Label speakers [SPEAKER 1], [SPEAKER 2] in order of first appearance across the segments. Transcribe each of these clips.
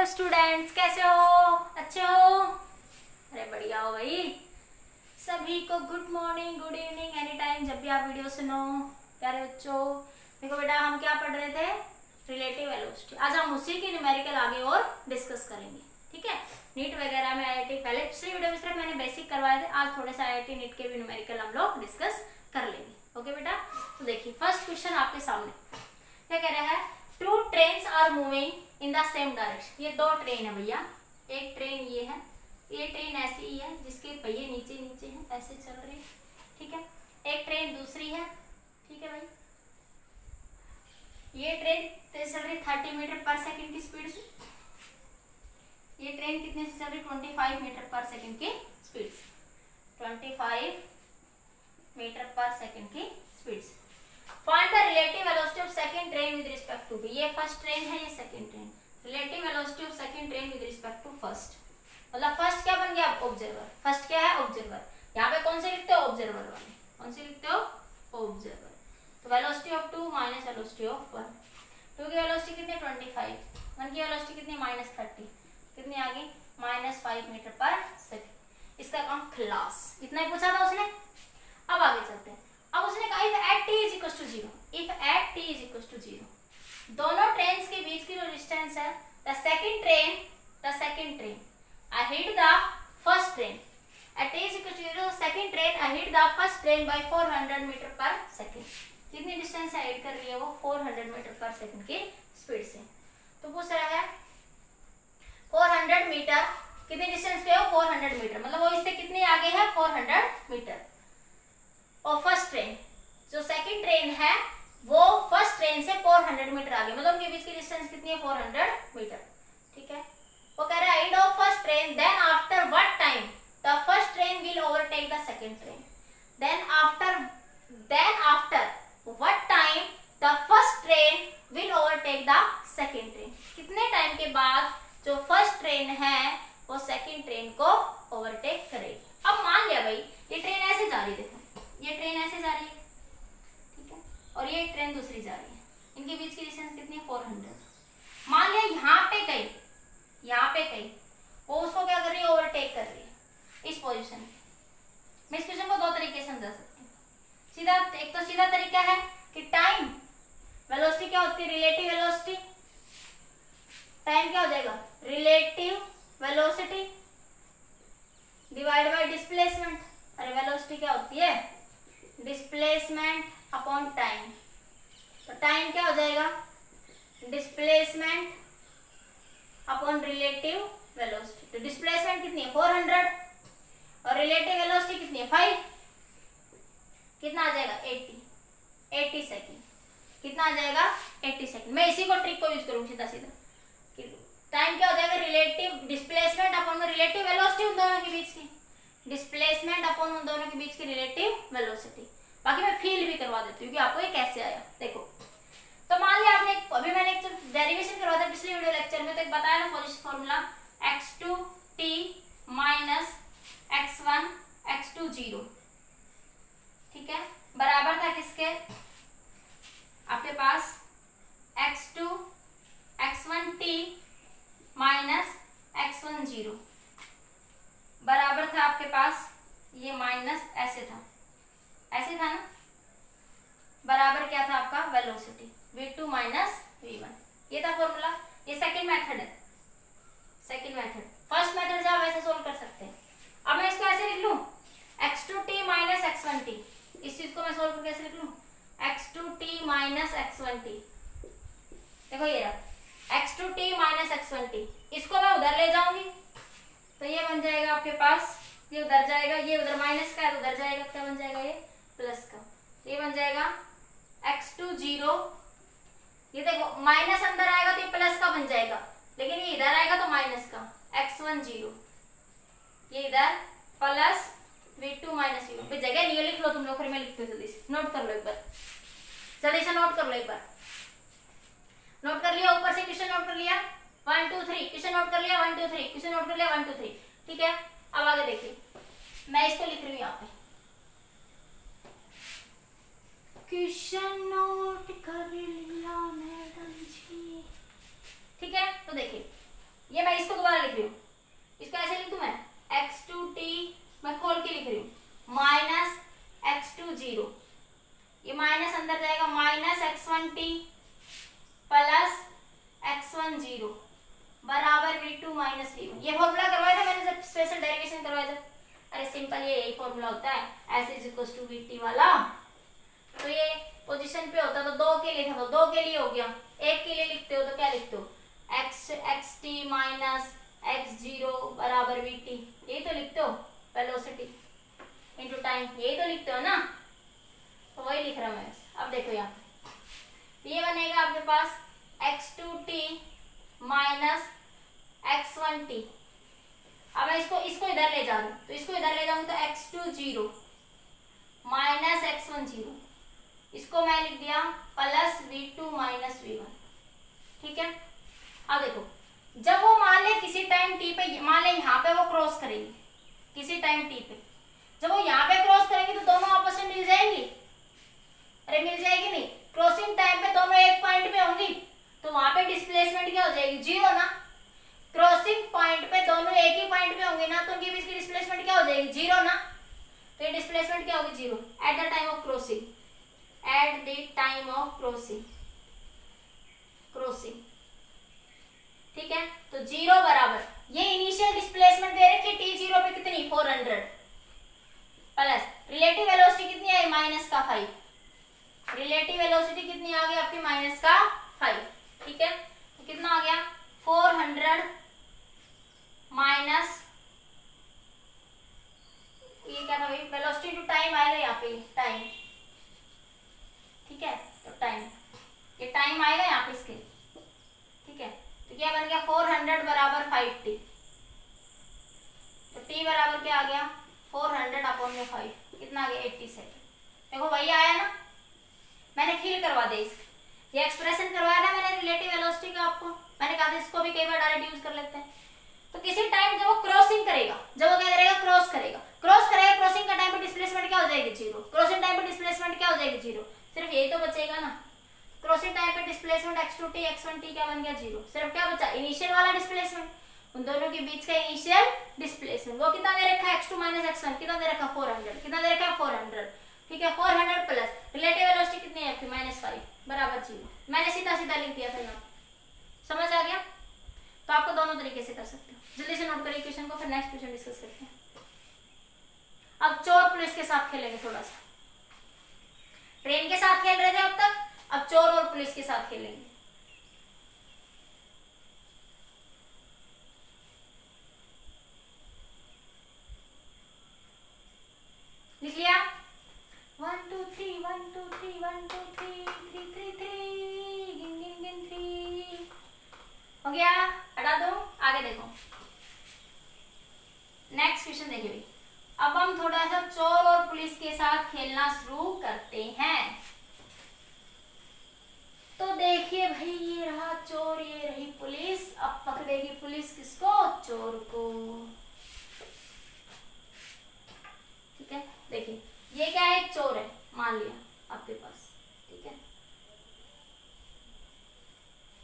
[SPEAKER 1] Hello students, कैसे हो? अच्छे हो? अरे बढ़िया हो भाई। सभी को good morning good evening any time जब भी आप वीडियो सुनो, प्यारे बच्चों। देखो बेटा, हम क्या पढ़ रहे थे? रिलेटिव वेलोसिटी आज हम उसी की न्यूमेरिकल आगे और डिस्कस करेंगे, ठीक है? नीट वगैरह में आईआईटी पहले पिछले वीडियो में सिर्फ़ मैंने बेसिक करवाए थे, आज थोड़े से आईआईटी नीट के भी न्यूमेरिकल हम लोग डिस्कस कर लेंगे ओके बेटा? तो देखिए फ़र्स्ट क्वेश्चन आपके सामने। क्या कह रहा है? Two train are moving in the same direction. ये दो ट्रेन है भैया। एक ट्रेन ये है, ये ट्रेन ऐसी ही है जिसके पहिए नीचे नीचे हैं, ऐसे चल रही है, ठीक है? एक ट्रेन दूसरी है, ठीक है भाई? ये ट्रेन चल रही थर्टी मीटर पर सेकंड की स्पीड से। ये ट्रेन कितने से चल रही twenty five metre per second की स्पीड से। Twenty five metre per second की स्पीड से। Find the relative velocity of second train with respect to ये फ़र्स्ट ट्रेन है, ये second train relative velocity of second train with respect to first मतलब first क्या बन गया? ऑब्जर्वर फ़र्स्ट क्या है? ऑब्जर्वर यहाँ पे कौन से लिखते हो? ऑब्जर्वर वाले. कौन से लिखते हो? ऑब्जर्वर तो velocity of two minus velocity of one two की वेलोसिटी कितनी? ट्वेंटी फाइव वन की वेलोसिटी कितनी? माइनस थर्टी कितनी आ गई? Minus five metre per second इसका काम क्लास इतना ही पूछा था उसने? अब आगे चलते हैं. अब उसने कहा if at t is equal to zero if at t is equal to zero दोनों ट्रेन के बीच की जो डिस्टेंस है the second train the second train I hit the first train at is equal to zero second train I hit the first train by 400 metre per second कितनी distance add कर रही है वो? 400 मीटर पर second की speed से। तो पूछ रहा है 400 मीटर कितनी डिस्टेंस पे हो 400 मीटर मतलब वो इससे कितने आगे है? 400 मीटर और फ़र्स्ट ट्रेन जो सेकंड ट्रेन है, वो फ़र्स्ट ट्रेन से 400 मीटर आगे. मतलब उनके बीच की डिस्टेंस कितनी है? 400 मीटर ठीक है? वो कह रहा है end of first train then after what time the first train will overtake the second train then after then after what time the first train will overtake the second train कितने time के बाद जो first train है, वो second train को overtake करेगी? अब मान लिया भाई, ये ट्रेन ऐसे जा रही देखो। ये ट्रेन ऐसे जा रही है। ठीक है? और ये ट्रेन दूसरी जा रही है। इनके बीच की डिस्टेंस कितनी है? फोर हंड्रेड मान लिया यहाँ पे गई, यहाँ पे गई। वो उसको क्या कर रही है? ओवरटेक कर रही है। इस पोजिशन में इस क्वेश्चन को दो तरीके से समझा सकती हूँ। सीधा, एक तो सीधा तरीका है कि टाइम वेलोसिटी क्या होती है? रिलेटिव वेलोसिटी टाइम क्या हो जाएगा? Relative velocity divide by displacement अरे वेलोसिटी क्या होती है? डिस्प्लेसमेंट अपॉन टाइम तो टाइम क्या हो जाएगा? डिस्प्लेसमेंट अपॉन रिलेटिव वेलोसिटी तो डिस्प्लेसमेंट कितनी है? 400 और रिलेटिव वेलोसिटी कितनी है? 5 कितना आ जाएगा? 80 80 सेकेंड कितना आ जाएगा? 80 सेकेंड मैं इसी को ट्रिक को यूज़ करूँगी सीधा सीधा. टाइम क्या हो जाएगा? Relative displacement upon relative velocity उन दोनों के बीच की डिस्प्लेसमेंट अपॉन उन दोनों के बीच की रिलेटिव वेलोसिटी बाकी मैं फील भी करवा देती हूँ कि आपको ये कैसे आया। देखो। तो मान लिया आपने अभी मैंने एक डेरिवेशन करवा था पिछले वीडियो लेक्चर में तो एक बताया ना formula x two t minus x one x two zero formula होता है s is equal to v t वाला। तो ये पोजीशन पे होता तो दो के लिए था तो दो के लिए हो गया। एक के लिए लिखते हो तो क्या लिखते हो? X x t minus x zero बराबर वी टी यही तो लिखते हो वेलोसिटी इनटू टाइम यही तो लिखते हो ना? तो वही लिख रहा हूँ मैं। अब देखो यहाँ ये बनेगा आपके पास x two t minus x one t अब मैं इसको इसको इधर ले जा तो इसको इधर ले जाऊँगी तो x two zero minus x one zero इसको मैं लिख दिया plus v two minus v one ठीक है? अब देखो, जब वो मान ले किसी टाइम टी पे, मान ले यहाँ पे वो क्रॉस करेंगे, किसी टाइम टी पे। जब वो यहाँ पे क्रॉस करेंगे तो दोनों आपस में मिल जाएँगी। अरे मिल जाएगी नहीं क्रॉसिंग टाइम पे दोनों एक पॉइंट पे होंगी तो वहाँ पे डिस्प्लेसमेंट क्या हो जाएगी? ज़ीरो ना? क्रॉसिंग पॉइंट पे दोनों एक ही पॉइंट पे होंगे ना तो उनके बीच की डिस्प्लेसमेंट क्या हो जाएगी? ज़ीरो ना? तो डिस्प्लेसमेंट क्या होगी? Zero at the time of crossing at the time of crossing crossing ठीक है? तो ज़ीरो बराबर. ये इनिशियल डिस्प्लेसमेंट दे रखी टी ज़ीरो पे कितनी? Four hundred plus relative velocity कितनी आई? माइनस का फाइव रिलेटिव वेलोसिटी कितनी आ गई? आपकी माइनस का फाइव ठीक है? तो कितना आ गया? फोर हंड्रेड माइनस ये क्या था भाई? वेलोसिटी टू टाइम आएगा यहाँ पे, टाइम। ठीक है? तो टाइम। ये टाइम आएगा यहाँ पे इसके। ठीक है? तो क्या बन गया? फोर हंड्रेड बराबर फाइव टी तो टी बराबर क्या आ गया? फोर हंड्रेड अपॉन में फाइव कितना आ गया? Eighty second. देखो, वही आया ना? मैंने फील करवा दे इस। ये एक्सप्रेशन करवाया था मैंने रिलेटिव वेलोसिटी का आपको। मैंने कहा था इसको भी कई बार डायरेक्ट यूज़ कर लेते हैं। तो किसी टाइम जब वो क्रॉसिंग करेगा, जब वो क्या करेगा क्रॉस करेगा। क्रॉस करेगा क्रॉसिंग का टाइम पे डिस्प्लेसमेंट क्या हो जाएगी? ज़ीरो क्रॉसिंग टाइम पे डिस्प्लेसमेंट क्या हो जाएगी? ज़ीरो सिर्फ़ यही तो बचेगा ना। क्रॉसिंग टाइम पे displacement x two t x one t क्या बन गया? ज़ीरो सिर्फ़ क्या बचा? इनिशियल वाला डिस्प्लेसमेंट उन दोनों के बीच का इनिशियल डिस्प्लेसमेंट वो कितना दे रखा है? X two minus x one कितना दे रखा? फोर हंड्रेड कितना दे रखा है? फोर हंड्रेड ठीक है? Four hundred plus relative velocity कितनी है? माइनस फाइव बराबर ज़ीरो मैंने सीधा सीधा लिख दिया था यहाँ समझ आ गया? तो आपको दोनों तरीके से कर सकते हो। जल्दी से नोट करिए क्वेश्चन को, फिर नेक्स्ट क्वेश्चन डिस्कस करते हैं। अब चोर पुलिस के साथ खेलेंगे थोड़ा सा। ट्रेन के साथ खेल रहे थे अब तक, अब चोर और पुलिस के साथ खेलेंगे। लिख लिया? One two three one two three one two three हो गया? हटा दो, आगे देखो। नेक्स्ट क्वेश्चन देखिए अब हम थोड़ा सा चोर और पुलिस के साथ खेलना शुरू करते हैं। तो देखिए भाई, ये रहा चोर, ये रही पुलिस। अब पकड़ेगी पुलिस किसको? चोर को। ठीक है? देखिए, ये क्या है? चोर है, मान लिया आपके पास। ठीक है?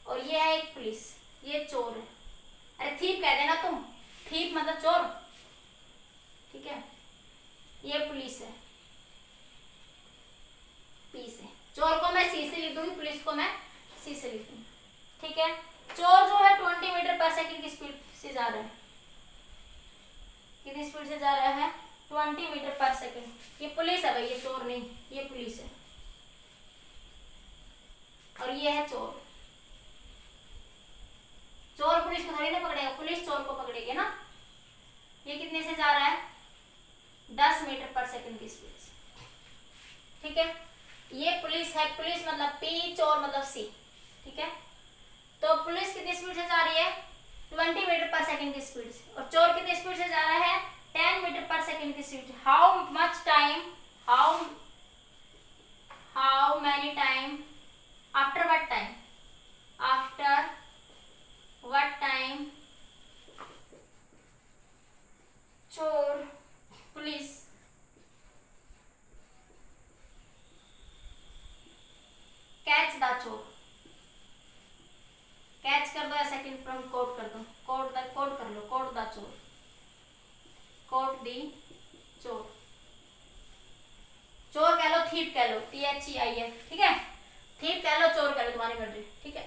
[SPEAKER 1] और ये है एक पुलिस। ये चोर है। अरे थीप कह देना तुम। थीप मतलब चोर। ठीक है? ये पुलिस है। पी से चोर को मैं सी से लिख दूँगी, पुलिस को मैं सी से लिख दूँगी। ठीक है? चोर जो है ट्वेंटी मीटर पर सेकंड की स्पीड से जा रहा है। कितनी स्पीड से जा रहा है? Twenty metre per second. ये पुलिस है भाई, ये चोर नहीं, ये पुलिस है। और ये है चोर। चोर पुलिस को थोड़ी ना पकड़ेगा, पुलिस चोर को पकड़ेगी ना? ये कितने से जा रहा है? दस मीटर पर सेकंड की स्पीड से। ठीक है? ये पुलिस है, पुलिस मतलब पी, चोर मतलब सी। ठीक है? तो पुलिस कितनी स्पीड से जा रही है? ट्वेंटी मीटर पर सेकंड की स्पीड से। और चोर कितनी स्पीड से जा रहा है? टेन मीटर पर सेकंड की speed how much time how how many time after what time after what time? Chor police. Catch the chor catch kar do या सेकंड फ्रॉम कोट कर दो। कोट द कोट कर लो। Caught the chor caught the chor कह लो thief कह लो। T H E I F ठीक है? Thief कह लो चोर कह लो, तुम्हारी मर्ज़ी। ठीक है?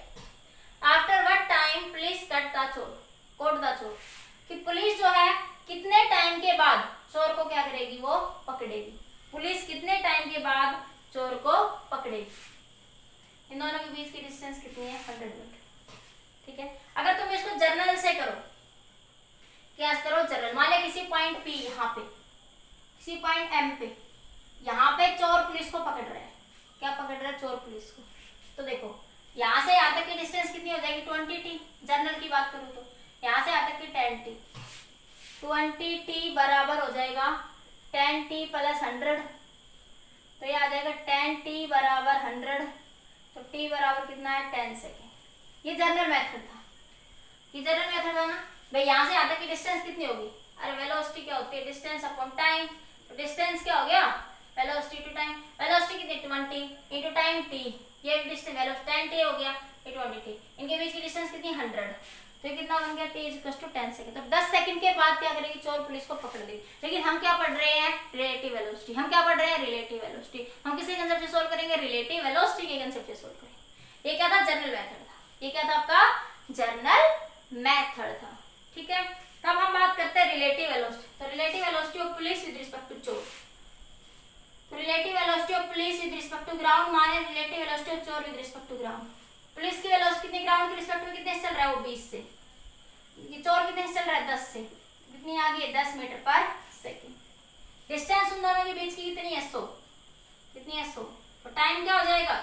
[SPEAKER 1] After what time police caught the chor caught the chor कि पुलिस जो है, कितने टाइम के बाद चोर को क्या करेगी वो पकड़ेगी? पुलिस कितने टाइम के बाद चोर को पकड़ेगी? इन दोनों के बीच की डिस्टेंस कितनी है? हंड्रेड मीटर ठीक है? अगर तुम इसको जर्नल से करो, क्या करो? जर्नल मान लिया किसी पॉइंट पी यहाँ पे, किसी पॉइंट एम पे, यहाँ पे चोर पुलिस को पकड़ रहे हैं। क्या पकड़ रहे हैं? चोर पुलिस को। तो देखो यहाँ से यहाँ तक की डिस्टेंस कितनी हो जाएगी? ट्वेंटी टी जर्नल की बात करूँ तो। यहाँ से यहाँ तक की टेन टी ट्वेंटी टी बराबर हो जाएगा टेन टी प्लस हंड्रेड तो ये आ जाएगा टेन टी बराबर हंड्रेड तो टी बराबर कितना है? टेन सेकेंड ये जनरल मेथड था। ये जनरल मेथड था ना? भाई यहाँ से यहाँ तक की डिस्टेंस कितनी होगी? अरे वेलोसिटी क्या होती है? डिस्टेंस अपॉन टाइम डिस्टेंस क्या हो गया? वेलोसिटी टू टाइम वेलोसिटी कितनी? ट्वेंटी इंटू टाइम टी ये डिस्टेंस वेलोसिटी टेन टी हो गया, ये ट्वेंटी टी। इनके बीच की डिस्टेंस कितनी? हंड्रेड। तो ये कितना बन गया? T is to ten second. तो दस सेकंड के बाद क्या करेगी? चोर पुलिस को पकड़ देगी। लेकिन हम क्या पढ़ रहे हैं? Relative velocity. हम क्या पढ़ रहे हैं? Relative velocity. हम किसी कंसेप्ट से सोल्व करेंगे? रिलेटिव वेलोसिटी के कंसेप्ट से सोल्व करेंगे। ये क्या था? जनरल मेथड था। ये क्या था आपका? जर्नल मेथड था। ठीक है? तब हम बात करते हैं रिलेटिव वेलोसिटी। तो relative velocity of police with respect to chor. Relative velocity of police with respect to ground माने relative velocity of chor with respect to ground police की वेलोसिटी कितनी ग्राउंड के रिस्पेक्ट में कितने चल रहा है वो 20 से? ये चोर कितने चल रहा है? 10 से। कितनी आ गई 10 मीटर पर सेकंड डिस्टेंस उन दोनों के बीच की कितनी है? 100 कितनी है? 100 तो टाइम क्या हो जाएगा?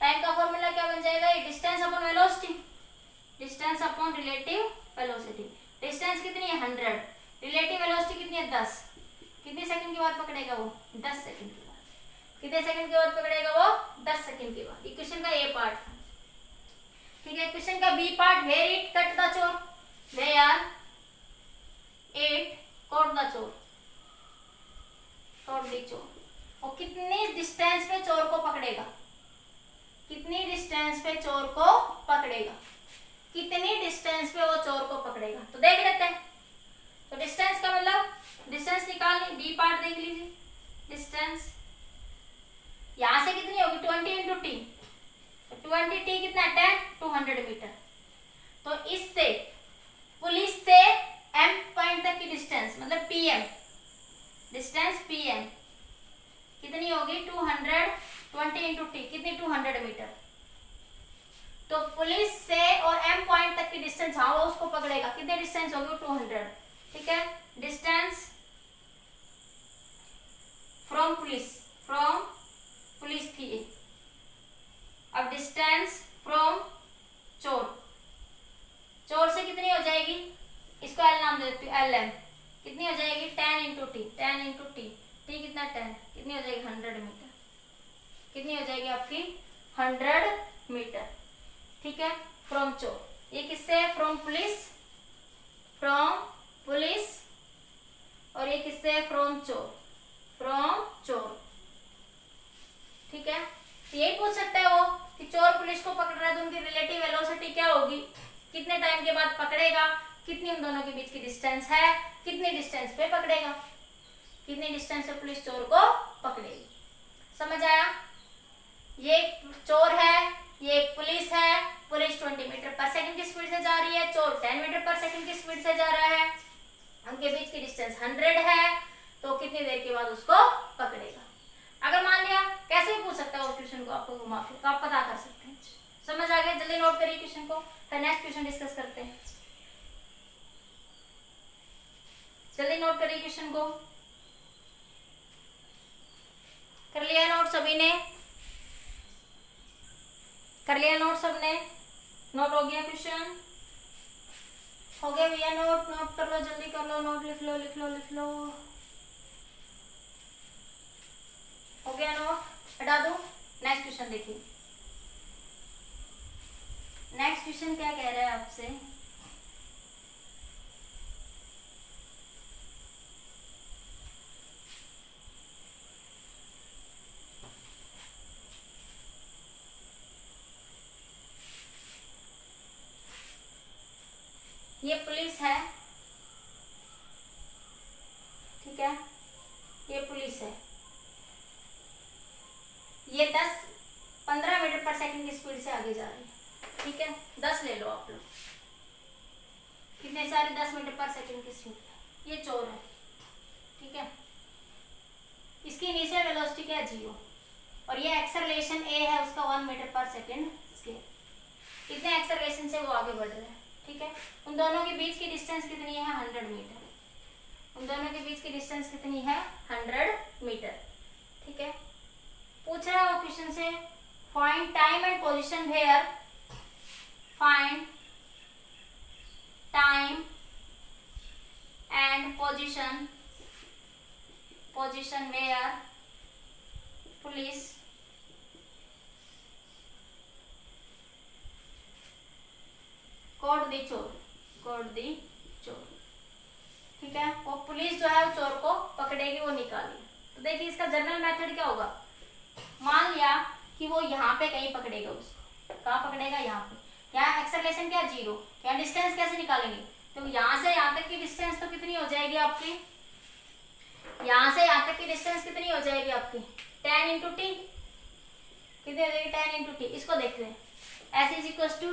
[SPEAKER 1] टाइम का फॉर्मूला क्या बन जाएगा? ये distance upon velocity distance upon relative velocity distance कितनी है? 100 रिलेटिव वेलोसिटी कितनी है? 10 कितने सेकंड के बाद पकड़ेगा वो? 10 सेकंड के बाद। कितने सेकंड के बाद पकड़ेगा वो? 10 सेकंड के बाद। इक्वेशन का ए पार्ट ठीक है क्वेश्चन का B part where it caught the chor we are at caught the chor caught the chor और कितनी डिस्टेंस पे चोर को पकड़ेगा? कितनी डिस्टेंस पे चोर को पकड़ेगा? कितनी डिस्टेंस पे वो चोर को पकड़ेगा? तो देख लेते हैं। तो डिस्टेंस का मतलब डिस्टेंस निकाल ली बी पार्ट देख लीजिए। डिस्टेंस यहाँ से कितनी होगी? Twenty into t twenty t कितना टेन टू हंड्रेड मीटर तो इससे पुलिस से एम पॉइंट तक की डिस्टेंस मतलब पीएम डिस्टेंस पीएम कितनी होगी? Two hundred twenty into t कितनी? टू हंड्रेड मीटर तो पुलिस से और एम पॉइंट तक की डिस्टेंस हाँ वो उसको पकड़ेगा। कितनी डिस्टेंस होगी? टू हंड्रेड ठीक है? Distance from police from police थी अब डिस्टेंस फ्रॉम चोर चोर से कितनी हो जाएगी? इसको एल नाम दे देती हूँ एल एम कितनी हो जाएगी? Ten into t ten into t t कितना टेन कितनी हो जाएगी? हंड्रेड मीटर कितनी हो जाएगी आपकी? हंड्रेड मीटर ठीक है? फ्रॉम चोर ये किससे है? फ्रॉम पुलिस फ्रॉम पुलिस और ये किससे है? फ्रॉम चोर फ्रॉम चोर ठीक है? तो पूछ सकता है कि चोर पुलिस को पकड़ रहा है तो उनकी रिलेटिव वेलोसिटी क्या होगी? कितने टाइम के बाद पकड़ेगा? कितनी उन दोनों के बीच की डिस्टेंस है? कितनी डिस्टेंस पे पकड़ेगा? कितनी डिस्टेंस पे पुलिस चोर को पकड़ेगी? समझ आया? ये चोर है, ये एक पुलिस है, पुलिस 20 मीटर पर सेकंड की स्पीड से जा रही है, चोर 10 मीटर पर सेकंड की स्पीड से जा रहा है, उनके बीच की डिस्टेंस 100 है तो कितनी देर के बाद उसको पकड़ेगा? अगर मान लिया, कैसे पूछ सकता है उस क्वेश्चन को, आपको घुमा फिर तो आप पता कर सकते हैं। समझ आ गया? जल्दी नोट करिए क्वेश्चन को, फिर नेक्स्ट क्वेश्चन डिस्कस करते हैं। जल्दी नोट करिए क्वेश्चन को। कर लिया नोट सभी ने? कर लिया नोट सबने? नोट हो गया क्वेश्चन हो गया भैया नोट नोट कर लो, जल्दी कर लो नोट लिख लो लिख लो लिख लो। हो गया नोट हटा दो। नेक्स्ट क्वेश्चन देखिए नेक्स्ट क्वेश्चन क्या कह रहा है आपसे? ये पुलिस है ठीक है ये पुलिस है ये दस पंद्रह मीटर पर सेकंड की स्पीड से आगे जा रही है। ठीक है? दस ले लो आप लोग। कितने सारे दस मीटर पर सेकंड की स्पीड ये चोर है ठीक है? इसकी इनिशियल वेलोसिटी क्या है? ज़ीरो। और ये एक्सरलेशन ए है, उसका one metre per second scale कितने एक्सरलेशन से वो आगे बढ़ रहे हैं। ठीक है? उन दोनों के बीच की डिस्टेंस कितनी है? हंड्रेड मीटर उन दोनों के बीच की डिस्टेंस कितनी है? हंड्रेड मीटर ठीक है? पूछ रहा है वो क्वेश्चन से? Find time and position where find time and position position where? Police. Caught the चोर caught the चोर ठीक है? वो पुलिस जो है चोर को पकड़ेगी, वो निकाली तो देखिए इसका जनरल मेथड क्या होगा? मान लिया कि वो यहाँ पे कहीं पकड़ेगा उसको। कहाँ पकड़ेगा? यहाँ पे। यहाँ एक्सलेशन क्या? ज़ीरो यहाँ डिस्टेंस कैसे निकालेंगे? तो यहाँ से यहाँ तक की डिस्टेंस तो कितनी हो जाएगी आपकी? यहाँ से यहाँ तक की डिस्टेंस कितनी हो जाएगी आपकी? टेन इंटू टी कितनी हो जाएगी? टेन इंटू टी इसको देख हैं। S is equal to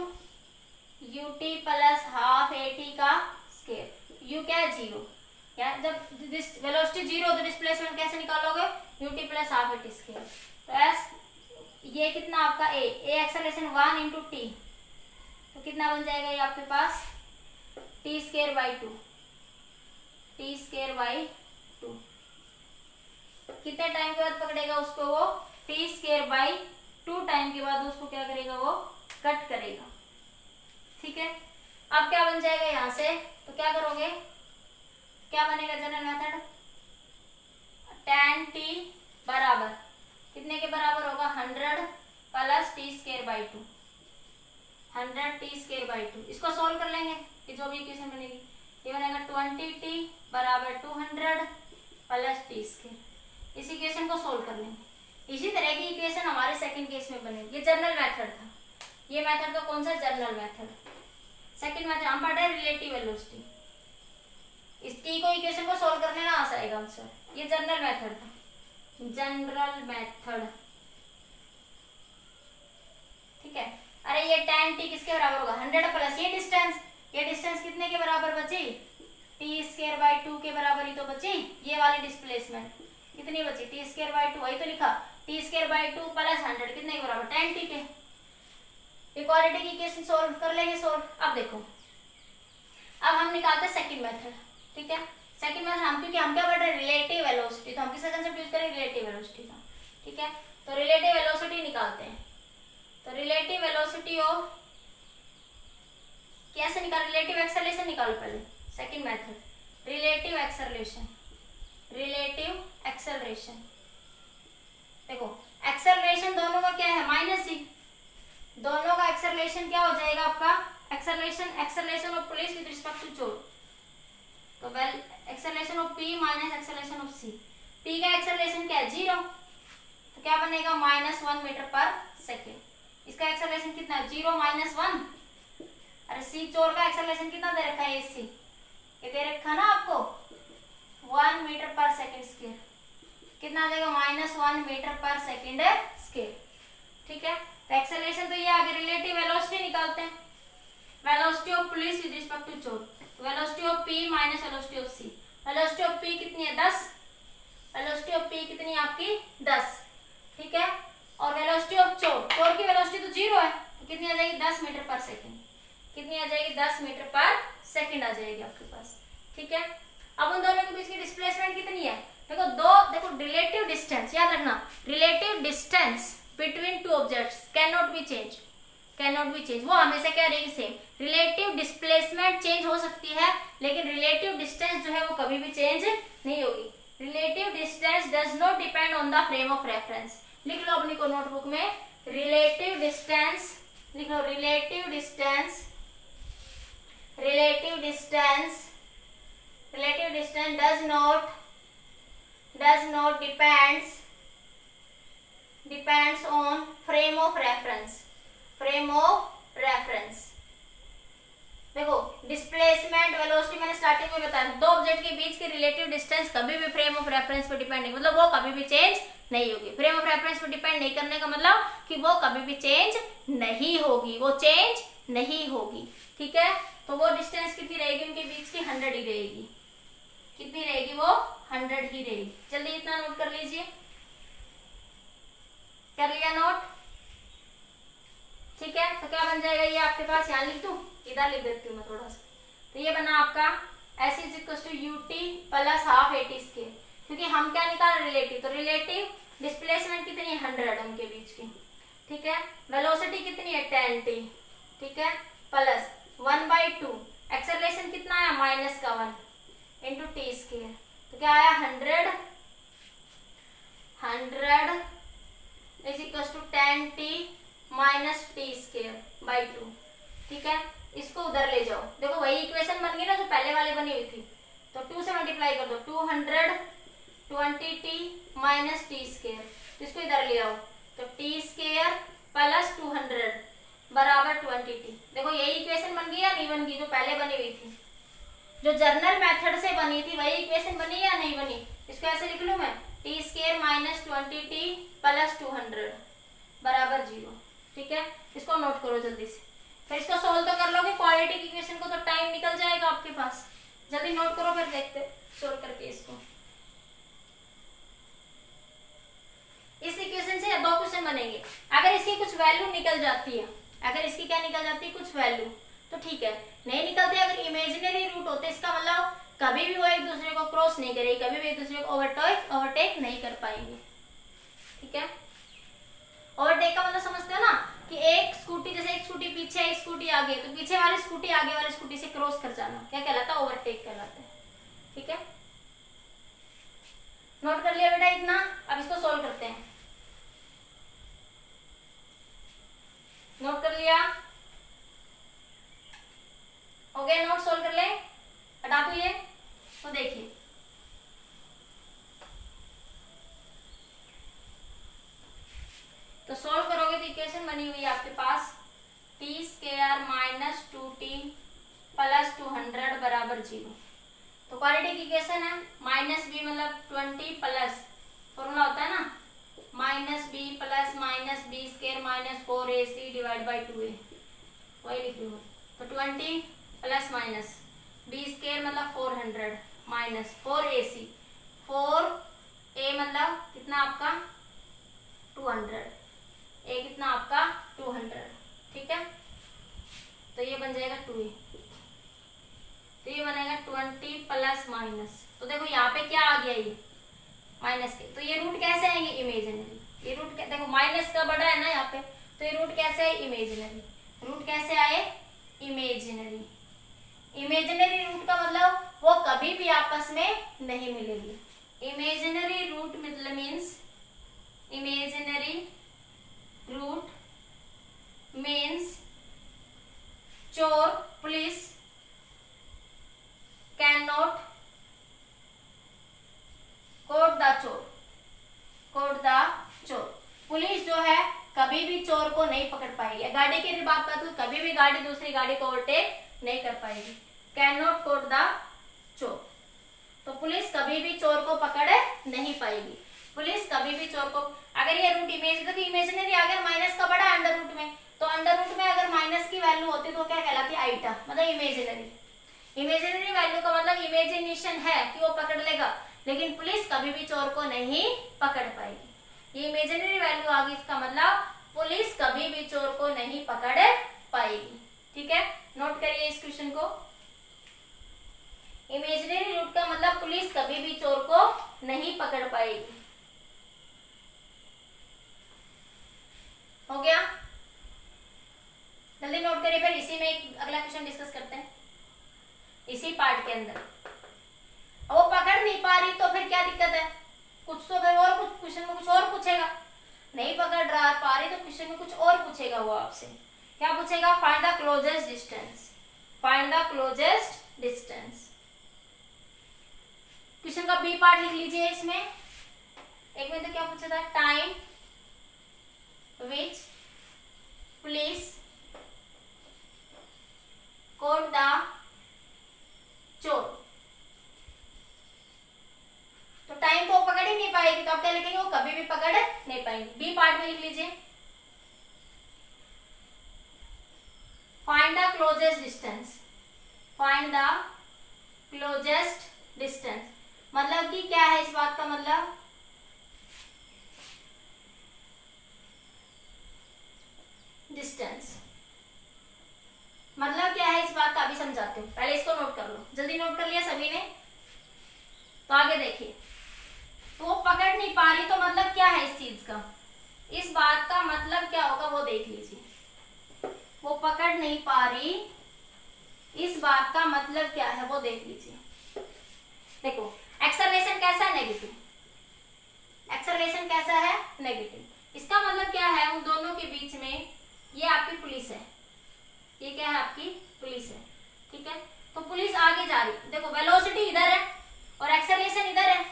[SPEAKER 1] u t plus half a t का स्केयर यू क्या है? ज़ीरो या जब वेलोसिटी ज़ीरो तो डिस्प्लेसमेंट कैसे निकालोगे? U t plus half a t square तो एस ये कितना आपका a a acceleration one into t तो कितना बन जाएगा ये आपके पास? T square by two t square by two कितने टाइम के बाद पकड़ेगा उसको वो? T square by two time के बाद उसको क्या करेगा वो? कट करेगा. ठीक है? अब क्या बन जाएगा यहाँ से? तो क्या करोगे? क्या बनेगा जनरल मेथड टेन टी बराबर. कितने के बराबर होगा? Hundred plus t square by two hundred t square by two इसको सोल्व कर लेंगे कि जो भी इक्वेशन बनेगी। ये बनेगा ट्वेंटी टी बराबर two hundred plus t square इस इक्वेशन को सोल्व कर लेंगे। इसी तरह की इक्वेशन हमारे सेकंड केस में बनेगी ये जनरल मेथड था। ये मेथड का कौन सा जनरल मेथड सेकंड मेथड हम पढ़ रहे रिलेटिव वेलोसिटी इस टी को इक्वेशन को सोल्व करने में आ जाएगा आंसर ये जनरल मेथड था। General method. ठीक है? अरे ये टेन टी किसके बराबर होगा? हंड्रेड प्लस ये डिस्टेंस ये डिस्टेंस कितने के बराबर बची? टी स्केयर बाई टू के बराबर ही तो बची। ये वाली डिस्प्लेसमेंट कितनी बची? टी स्केयर बाई टू वही तो लिखा। T square by two plus hundred कितने के बराबर? टेन टी के। इक्वालिटी की केस सोल्व कर लेंगे सोल्व अब देखो। अब हम निकालते हैं सेकंड मेथड ठीक है? सेकंड मेथड हम, क्योंकि हम क्या पढ़ रहे हैं? रिलेटिव वेलोसिटी तो हम किसका कंसेप्ट यूज़ करें? रिलेटिव वेलोसिटी का। ठीक है? तो रिलेटिव वेलोसिटी निकालते हैं। तो रिलेटिव वेलोसिटी ऑफ़ कैसे निकाल रिलेटिव एक्सेलरेशन निकालो पहले। Second method relative acceleration relative acceleration देखो एक्सेलरेशन दोनों का क्या है? माइनस जी दोनों का एक्सेलरेशन क्या हो जाएगा आपका? Acceleration acceleration of police with respect to chor. तो well acceleration of P minus acceleration of C P का एक्सेलरेशन क्या? है ज़ीरो तो क्या बनेगा? Minus one metre per second इसका एक्सेलरेशन कितना? है ज़ीरो माइनस वन अरे सी चोर का एक्सेलरेशन कितना दे रखा है? सी ये दे रखा ना आपको? One metre per second square कितना आ जाएगा? Minus one metre per second square ठीक है? तो एक्सेलरेशन तो ये आगे रिलेटिव वेलोसिटी निकालते हैं. Velocity of police with respect to चोर. Velocity of P minus velocity of C velocity of P कितनी है? दस। वेलोसिटी ऑफ़ पी कितनी है आपकी? दस। ठीक है? और वेलोसिटी ऑफ़ चोर चोर की वेलोसिटी तो ज़ीरो है। तो कितनी आ जाएगी? दस मीटर पर सेकेंड। कितनी आ जाएगी? दस मीटर पर सेकेंड आ जाएगी आपके पास। ठीक है? अब उन दोनों के बीच की डिस्प्लेसमेंट कितनी है? देखो, दो देखो रिलेटिव डिस्टेंस याद रखना। Relative distance between two objects can not be change can not be change वो हमेशा क्या रहेगी? सेम रिलेटिव डिस्प्लेसमेंट चेंज हो सकती है, लेकिन रिलेटिव डिस्टेंस जो है वो कभी भी चेंज नहीं होगी. Relative distance does not depend on the frame of reference लिख लो अपनी को नोटबुक में. रिलेटिव डिस्टेंस लिख लो relative distance relative distance relative distance does not does not depends depends on frame of reference. Frame of reference देखो displacement velocity मैंने starting में बताया दो ऑब्जेक्ट के बीच के रिलेटिव डिस्टेंस कभी भी फ्रेम ऑफ़ रेफरेंस पे डिपेंड नहीं मतलब वो कभी भी चेंज नहीं होगी। फ्रेम ऑफ़ रेफरेंस पे डिपेंड नहीं करने का मतलब कि वो कभी भी चेंज नहीं होगी, वो चेंज नहीं होगी। ठीक है? तो वो डिस्टेंस कितनी रहेगी? उनके बीच की हंड्रेड ही रहेगी। कितनी रहेगी वो? हंड्रेड ही रहेगी। जल्दी इतना नोट कर लीजिए। कर लिया नोट ठीक है? तो क्या बन जाएगा ये आपके पास? यहाँ लिख दू? इधर लिख देती हूँ मैं थोड़ा सा। तो ये बना आपका S is equal to U T plus half a t square क्योंकि हम क्या निकाल रिलेटिव तो रिलेटिव डिस्प्लेसमेंट कितनी है? हंड्रेड उनके बीच की। ठीक है? वेलोसिटी कितनी है? टेन टी ठीक है? Plus one by two acceleration कितना है माइनस का वन इंटू टी स्केयर तो क्या आया? Hundred hundred is equal to ten T minus T square by two. ठीक है? इसको उधर ले जाओ। देखो, वही इक्वेशन बन गई ना जो पहले वाले बनी हुई थी। तो टू से मल्टीप्लाई कर दो। Two hundred twenty T minus T square इसको इधर ले आओ। तो T square plus two hundred बराबर ट्वेंटी टी देखो, यही इक्वेशन बन गई या नहीं बन गई, जो पहले बनी हुई थी? जो जर्नल मेथड से बनी थी, वही इक्वेशन बनी या नहीं बनी? इसको ऐसे लिख लू मैं? T square minus twenty T plus two hundred बराबर ज़ीरो ठीक है? इसको नोट करो जल्दी से। फिर इसको सोल्व तो कर लोगे क्वालिटी इक्वेशन को तो टाइम निकल जाएगा आपके पास। जल्दी नोट करो, फिर देखते सोल्व करके इसको। इस इक्वेशन से दो क्वेश्चन बनेंगे। अगर इसकी कुछ वैल्यू निकल जाती है, अगर इसकी क्या निकल जाती है? कुछ वैल्यू तो ठीक है, नहीं निकलते, अगर इमेजिनरी रूट होते, इसका मतलब कभी भी वो एक दूसरे को क्रॉस नहीं करेगी, कभी भी एक दूसरे को ओवरटेक ओवरटेक नहीं कर पाएँगे। ठीक है? ओवरटेक का मतलब समझते हो ना, कि एक स्कूटी जैसे एक स्कूटी पीछे, एक स्कूटी आगे तो पीछे वाली स्कूटी आगे वाली स्कूटी से क्रॉस कर जाना। क्या कहलाता है? ओवरटेक कहलाता है। ठीक है? नोट कर लिया बेटा इतना, अब इसको सोल्व करते हैं। नोट कर लिया। हो गया नोट सोल्व कर ले। हटा दो ये तो देखिए। तो सोल्व करोगे तो इक्वेशन बनी हुई है आपके पास T square minus two T plus two hundred बराबर ज़ीरो तो क्वालिटी की इक्वेशन है माइनस बी मतलब ट्वेंटी प्लस फॉर्मूला होता है ना? Minus B plus minus B square minus four A C divide by two A वही लिख लो तो twenty plus minus B square मतलब four hundred minus four A C four A मतलब कितना आपका? टू हंड्रेड ए कितना आपका? टू हंड्रेड ठीक है? तो ये बन जाएगा टू ए तो ये बनेगा ट्वेंटी प्लस माइनस तो देखो यहाँ पे क्या आ गया ये? माइनस के. तो ये रूट कैसे आएँगे? इमेजिनरी ये रूट देखो माइनस का बड़ा है ना यहाँ पे तो ये रूट कैसे आए? इमेजिनरी रूट कैसे आए? इमेजिनरी इमेजिनरी रूट का मतलब वो कभी भी आपस में नहीं मिलेगी. इमेजिनरी रूट मतलब means imaginary root means chore police cannot caught the चोर कोट द चोर। पुलिस जो है, कभी भी चोर को नहीं पकड़ पाएगी। गाड़ी की बात बात तो कभी भी गाड़ी, दूसरी गाड़ी को ओवरटेक नहीं कर पाएगी। कैन नॉट कोट द चोर। तो पुलिस कभी भी चोर को पकड़ नहीं पाएगी। पुलिस कभी भी चोर को, अगर ये रूट इमेज देखो इमेजिनरी अगर माइनस का बड़ा अंडर रूट में तो अंडर रूट में अगर माइनस की वैल्यू होती तो क्या कहलाती? है आइटा मतलब इमेजिनरी इमेजिनरी वैल्यू का मतलब इमेजिनेशन है कि वो पकड़ लेगा, लेकिन पुलिस कभी भी चोर को नहीं पकड़ पाएगी। ये इमेजिनरी वैल्यू आ गई, इसका मतलब पुलिस कभी भी चोर को नहीं पकड़ पाएगी। ठीक है? नोट करिए इस क्वेश्चन को। इमेजिनरी रूट का मतलब पुलिस कभी भी चोर को नहीं पकड़ पाएगी। हो गया। जल्दी नोट करिए फिर इसी में एक अगला क्वेश्चन डिस्कस करते हैं। इसी पार्ट के अंदर। वो पकड़ नहीं पा रही तो फिर क्या दिक्कत है? कुछ तो फिर और कुछ क्वेश्चन में कुछ और पूछेगा। नहीं पकड़ रहा, पा रही तो क्वेश्चन में कुछ और पूछेगा वो आपसे। क्या पूछेगा? Find the closest distance find the closest distance question का बी पार्ट लिख लीजिए इसमें। एक में तो क्या पूछा था? Time which police caught the चोर तो टाइम तो पकड़ ही नहीं पाएगी तो आप क्या लिखेंगे? वो कभी भी पकड़ नहीं पाएँगे। बी पार्ट में लिख लीजिए। Find the closest distance find the closest distance मतलब कि क्या है इस बात का मतलब? डिस्टेंस मतलब क्या है इस बात का? अभी समझाते हूँ। पहले इसको नोट कर लो। जल्दी नोट कर लिया सभी ने? तो आगे देखिए। तो वो पकड़ नहीं पा रही तो मतलब क्या है इस चीज़ का? इस बात का मतलब क्या होगा वो देख लीजिए। वो पकड़ नहीं पा रही, इस बात का मतलब क्या है वो देख लीजिए। देखो एक्सरलेशन कैसा है नेगेटिव एक्सरलेशन कैसा है नेगेटिव इसका मतलब क्या है? उन दोनों के बीच में ये आपकी पुलिस है। ये क्या है आपकी पुलिस है, ठीक है? तो पुलिस आगे जा रही देखो वेलोसिटी इधर है और एक्सेलरेशन इधर है।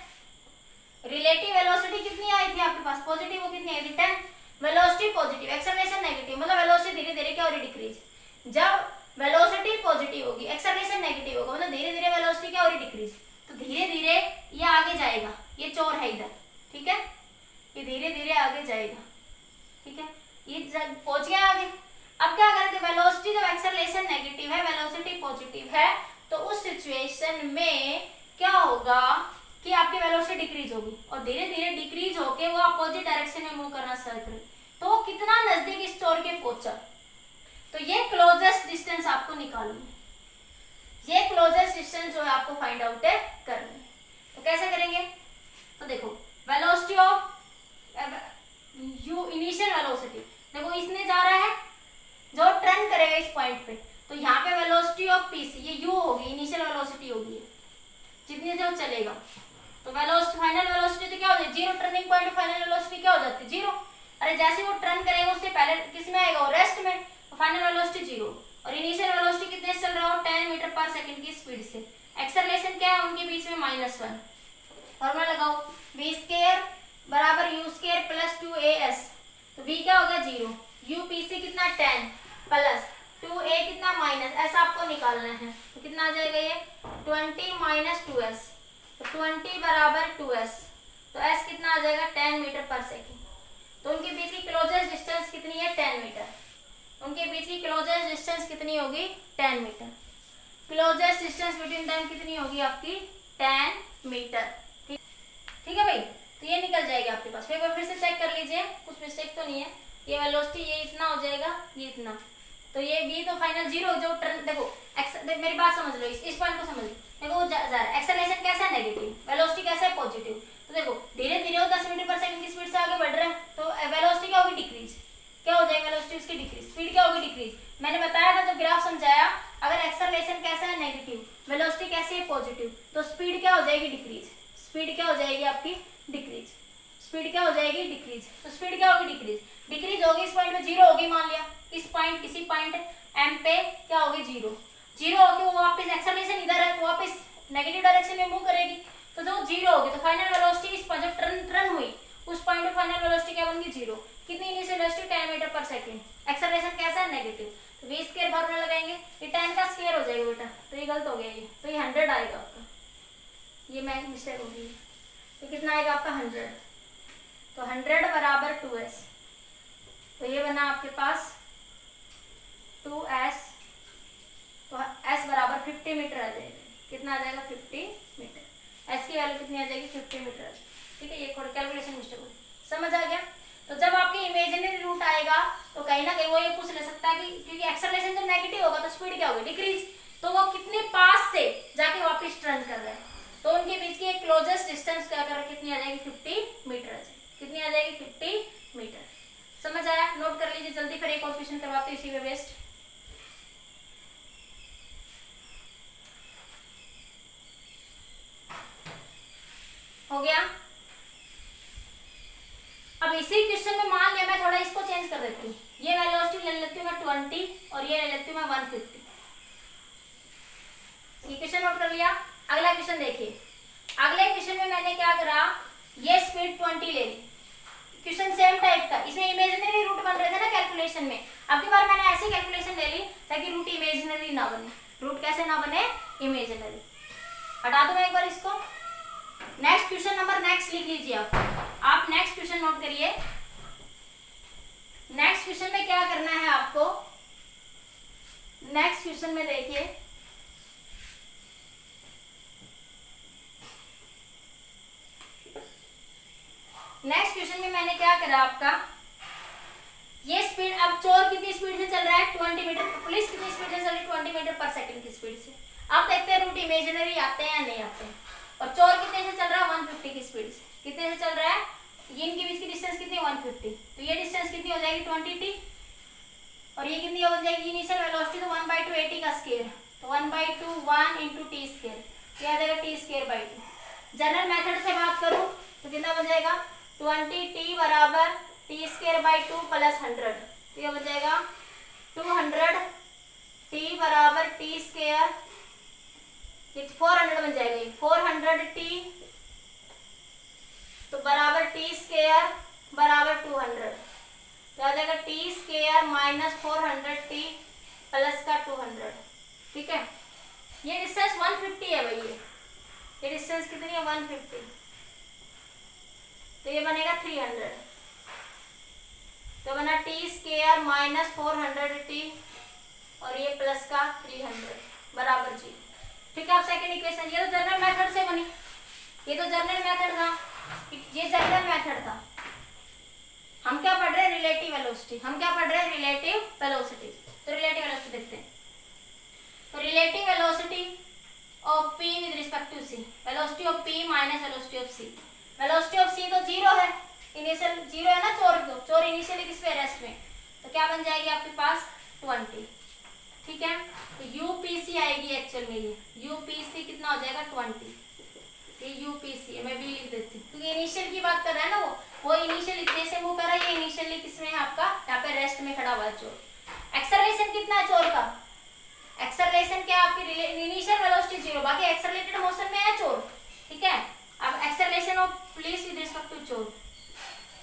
[SPEAKER 1] रिलेटिव वेलोसिटी कितनी आई थी आपके पास? पॉजिटिव वो कितनी आई थी? वेलोसिटी पॉजिटिव एक्सेलरेशन नेगेटिव मतलब वेलोसिटी धीरे धीरे क्या हो रही डिक्रीज जब वेलोसिटी पॉजिटिव होगी एक्सेलरेशन नेगेटिव होगा मतलब धीरे धीरे वेलोसिटी क्या हो रही डिक्रीज तो धीरे धीरे ये आगे जाएगा। ये चोर है इधर, ठीक है? ये धीरे धीरे आगे जाएगा, ठीक है? ये पहुँच गया आगे। अब क्या करते वेलोसिटी जब एक्सेलरेशन नेगेटिव है वेलोसिटी पॉजिटिव है तो उस सिचुएशन में क्या होगा कि आपकी वेलोसिटी डिक्रीज होगी। और धीरे धीरे डिक्रीज होके वो अपोजिट डायरेक्शन में मूव करना स्टार्ट करे। तो वो कितना नज़दीक इस चोर के पहुँचा। तो ये क्लोजेस्ट डिस्टेंस आपको निकालनी ये क्लोजेस्ट डिस्टेंस जो है आपको फाइंड आउट है करनी तो कैसे करेंगे? तो देखो velocity of U initial velocity देखो, इसने जा रहा है जो टर्न करेगा इस पॉइंट पे। तो यहाँ पे वेलोसिटी ऑफ़ पी सी ये यू होगी इनिशियल वेलोसिटी होगी। जितनी देर चलेगा। तो वेलोसिटी फाइनल वेलोसिटी तो क्या हो जाए zero turning point final velocity क्या हो जाती है? ज़ीरो अरे, जैसे वो टर्न करेगा, उससे पहले किसमें आएगा? रेस्ट में। तो फाइनल वेलोसिटी ज़ीरो और इनिशियल वेलोसिटी कितने चल रहा हो? टेन मीटर पर सेकंड की स्पीड से। एक्सरलेशन क्या है? उनके बीच में माइनस वन फॉर्मूला लगाओ। वी स्केयर बराबर U square plus two A S V क्या होगा ज़ीरो। यू पी सी कितना? टेन। प्लस टू ए कितना? माइनस। ऐसा आपको निकालना है। तो कितना आ जाएगा ये? ट्वेंटी माइनस टू एस तो ट्वेंटी बराबर टू एस तो एस कितना आ जाएगा? टेन मीटर पर सेकेंड। तो उनके बीच की क्लोजेस्ट डिस्टेंस कितनी है? Ten metre. उनके बीच की क्लोजेस्ट डिस्टेंस कितनी होगी? Ten metre. Closest distance between them कितनी होगी आपकी? Ten metre. ठीक ठीक है भाई? तो ये निकल जाएगी आपके पास। फिर फिर से चेक कर लीजिए कुछ मिस्टेक तो नहीं है। ये वेलोसिटी ये इतना हो जाएगा ये इतना। तो ये बी तो फाइनल ज़ीरो जो टर्न देखो देख, मेरी बात समझ लो इस, इस पॉइंट को समझ लो। देखो जा, जा रहा है। एक्सेलरेशन कैसा है नेगेटिव वेलोसिटी कैसा है पॉजिटिव तो देखो धीरे धीरे वो दस मीटर पर सेकंड की स्पीड से आगे बढ़ रहे हैं तो वेलोसिटी क्या होगी? डिक्रीज क्या हो जाएगी वेलोसिटी उसकी डिक्रीज स्पीड क्या होगी? डिक्रीज मैंने बताया था जब ग्राफ समझाया। अगर एक्सेलरेशन कैसा है नेगेटिव वेलोसिटी कैसी है पॉजिटिव तो स्पीड क्या हो जाएगी डिक्रीज स्पीड क्या हो जाएगी आपकी डिक्रीज स्पीड क्या हो जाएगी डिक्रीज तो स्पीड क्या होगी डिक्रीज डिक्रीज होगी, इस पॉइंट पे ज़ीरो होगी, मान लिया। इस पॉइंट किसी पॉइंट एम पे क्या होगी ज़ीरो ज़ीरो होगी, वो वापस एक्सलेशन इधर है तो वापस नेगेटिव डायरेक्शन में मूव करेगी। तो जो ज़ीरो होगी तो फाइनल वेलोसिटी इस जब टर्न टर्न हुई, उस पॉइंट पे फाइनल वेलोसिटी क्या बनेगी ज़ीरो कितनी इनिशियल वेलोसिटी 10 मीटर पर सेकंड एक्सेलरेशन कैसा है? नेगेटिव वी स्क्वायर फॉर्मूला लगाएँगे। ये 10 का स्क्वायर हो जाएगा बेटा। तो ये गलत हो गया ये। तो ये 100 आएगा आपका। ये मैं मिस्टेक हो गई तो कितना आएगा आपका 100 तो 100 बराबर 2s तो ये बना आपके पास टू एस तो एस बराबर फिफ्टी मीटर आ जाएगा। कितना आ जाएगा? फिफ्टी मीटर एस की वैल्यू कितनी आ जाएगी? फिफ्टी मीटर ठीक है, ये थोड़ा कैलकुलेशन मिस्टेक हो समझ आ गया? तो जब आपके इमेजिनरी रूट आएगा तो कहीं ना कहीं वो ये पूछ ले सकता है कि, क्योंकि एक्सलेशन जब नेगेटिव होगा तो स्पीड क्या होगी? डिक्रीज तो वो कितने पास से जाके वापस टर्न कर रहे हैं? तो उनके बीच की एक क्लोजेस्ट डिस्टेंस क्या कर कितनी आ जाएगी? फिफ्टी मीटर आ जाएगी. कितनी आ जाएगी? फिफ्टी मीटर समझ आया? नोट कर लीजिए, जल्दी फिर एक और क्वेश्चन करवाते इसी में बेस्ट हो गया? अब इसी क्वेश्चन में मान लिया, मैं थोड़ा इसको चेंज कर देती हूँ। ये वेलोसिटी ले लेती हूँ मैं ट्वेंटी और ये ले लेती हूँ मैं वन फिफ्टी ये क्वेश्चन नोट कर लिया। अगला क्वेश्चन देखिए। अगले क्वेश्चन में मैंने क्या करा? ये स्पीड ट्वेंटी ले ली। क्वेश्चन सेम टाइप का। इसमें इमेजिनरी रूट बन रहे थे ना कैलकुलेशन में। अब की बार मैंने ऐसी कैलकुलेशन ले ली ताकि रूट इमेजिनरी ना बने। रूट कैसे ना बने? इमेजिनरी हटा दो मैं एक बार इसको। नेक्स्ट क्वेश्चन नंबर नेक्स्ट लिख लीजिए आप। आप नेक्स्ट क्वेश्चन नोट करिए। नेक्स्ट क्वेश्चन में क्या करना है आपको? नेक्स्ट क्वेश्चन में देखिए। नेक्स्ट क्वेश्चन में मैंने क्या करा आपका? ये स्पीड अब चोर कितनी स्पीड से चल रहा है? ट्वेंटी मीटर पुलिस कितनी स्पीड से चल रही है? ट्वेंटी मीटर पर सेकंड की स्पीड से। आप देखते हैं रूट इमेजिनरी आते हैं या नहीं आते हैं? और चोर कितने से चल रहा है? वन फिफ्टी की स्पीड से। कितने से चल रहा है? इनके बीच की डिस्टेंस कितनी? वन फिफ्टी तो ये डिस्टेंस कितनी हो जाएगी? ट्वेंटी टी और ये कितनी हो जाएगी? इनिशियल वेलोसिटी तो one by two a t का स्केयर तो one by two one into T square ये आ जाएगा T square by two general method से बात करूँ तो कितना बन जाएगा? ट्वेंटी टी बराबर T square by two plus hundred तो ये बन जाएगा टू हंड्रेड टी बराबर टी स्केयर फोर हंड्रेड बन जाएगा। ये फोर हंड्रेड टी तो बराबर टी स्केयर बराबर टू हंड्रेड तो आ जाएगा T square minus four hundred T plus का टू हंड्रेड ठीक है? ये डिस्टेंस वन फिफ्टी है भैया ये। डिस्टेंस कितनी है? वन फिफ्टी तो ये बनेगा थ्री हंड्रेड तो बना T square minus four hundred T और ये प्लस का थ्री हंड्रेड बराबर जी ठीक है सेकेंड इक्वेशन ये तो जनरल मेथड से बनी। ये तो जनरल मेथड था। ये जनरल मेथड था। हम क्या पढ़ रहे हैं? रिलेटिव वेलोसिटी हम क्या पढ़ रहे हैं? रिलेटिव वेलोसिटी तो रिलेटिव वेलोसिटी देखते हैं। तो relative velocity of p with respect to c velocity of p minus velocity of c velocity of c तो ज़ीरो है। इनिशियल ज़ीरो है ना? चोर को चोर इनिशियली किस पे रेस्ट में। तो क्या बन जाएगी आपके पास? 20 ठीक है? तो यूपीसी आएगी एक्चुअल में ये यूपीसी कितना हो जाएगा? 20 ये यूपीसी मैं भी लिख देती हूँ। क्योंकि इनिशियल की बात कर रहा है ना वो वो इनिशियल इतने से मूव कर ये इनिशियली किसमें है आपका? यहाँ पे रेस्ट में खड़ा हुआ चोर। एक्सरलेशन कितना चोर का? एक्सरलेशन क्या आपकी? इनिशियल वेलोसिटी ज़ीरो बाकी एक्सरलेटेड मोशन में है चोर। ठीक है? अब acceleration of police with respect to चोर।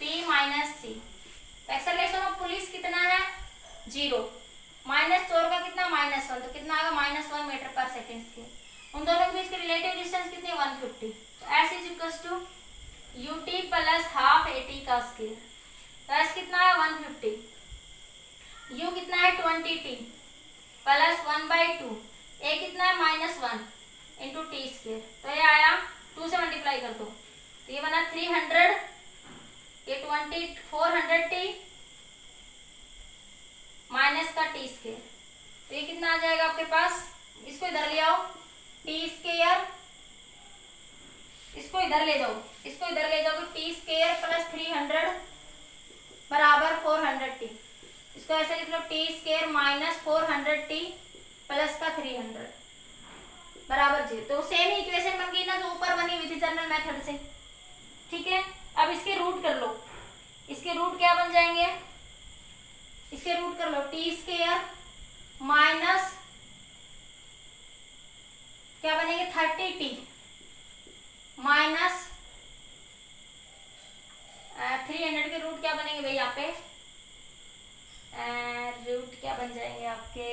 [SPEAKER 1] P minus C acceleration of police कितना है? ज़ीरो माइनस चोर का कितना माइनस वन? तो कितना आएगा माइनस वन मीटर पर सेकेंड के उन दोनों के बीच की रिलेटिव डिस्टेंस कितनी वन फिफ्टी तो S is equal to U T plus half A T का स्केल तो एस कितना है? वन फिफ्टी यू कितना है? Twenty T plus one by two A कितना है? Minus one into T square तो ये आया टू से मल्टीप्लाई कर दो। तो ये बना थ्री हंड्रेड ये twenty four hundred T minus का टी स्केयर तो ये कितना आ जाएगा आपके पास? इसको इधर ले आओ। टी स्केयर इसको इधर ले जाओ। इसको इधर ले जाओ T square plus three hundred बराबर फोर हंड्रेड टी इसको ऐसे लिख लो, T square minus four hundred T plus का थ्री हंड्रेड बराबर जी। तो सेम इक्वेशन बन गई ना, जो ऊपर बनी हुई थी जनरल मेथड से। ठीक है? अब इसके रूट कर लो। इसके रूट क्या बन जाएँगे? इसके रूट कर लो. टी स्केयर माइनस क्या बनेंगे? Thirty T minus three hundred के रूट क्या बनेंगे भाई यहाँ पे? रूट क्या बन जाएँगे आपके?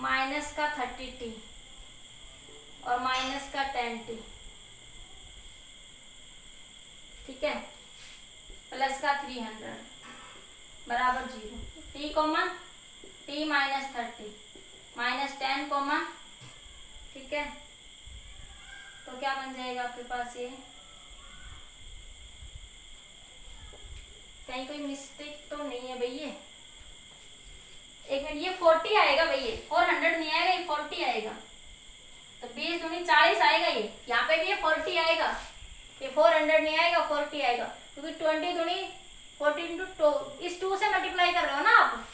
[SPEAKER 1] माइनस का थर्टी टी और माइनस का टेन टी ठीक है? प्लस का थ्री हंड्रेड बराबर zero. T comma T minus thirty minus ten comma ठीक है? तो क्या बन जाएगा आपके पास ये? कहीं कोई मिस्टेक तो नहीं है भैया एक मिनट, ये फोर्टी आएगा भैया फोर हंड्रेड नहीं आएगा, ये फोर्टी आएगा. तो बीस दूनी चालीस आएगा ये. यहाँ पे भी ये फोर्टी आएगा. ये फोर हंड्रेड नहीं आएगा फोर्टी आएगा। क्योंकि ट्वेंटी दूनी फोर्टी इंटू टू इस टू से मल्टीप्लाई कर रहे हो ना आप।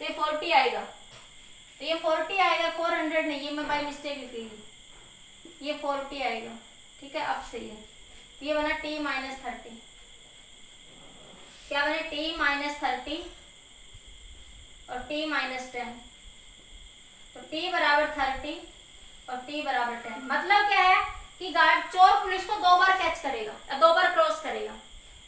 [SPEAKER 1] तो ये फोर्टी आएगा। तो ये फोर्टी आएगा फोर हंड्रेड नहीं, ये मैं बाई मिस्टेक लिख रही ये फोर्टी आएगा। ठीक है, अब सही है। तो ये बना टी माइनस थर्टी क्या बने? टी माइनस थर्टी और टी माइनस टेन तो टी बराबर थर्टी और टी बराबर टेन मतलब क्या है? कि गार्ड चोर पुलिस को दो बार कैच करेगा, या दो बार क्रॉस करेगा।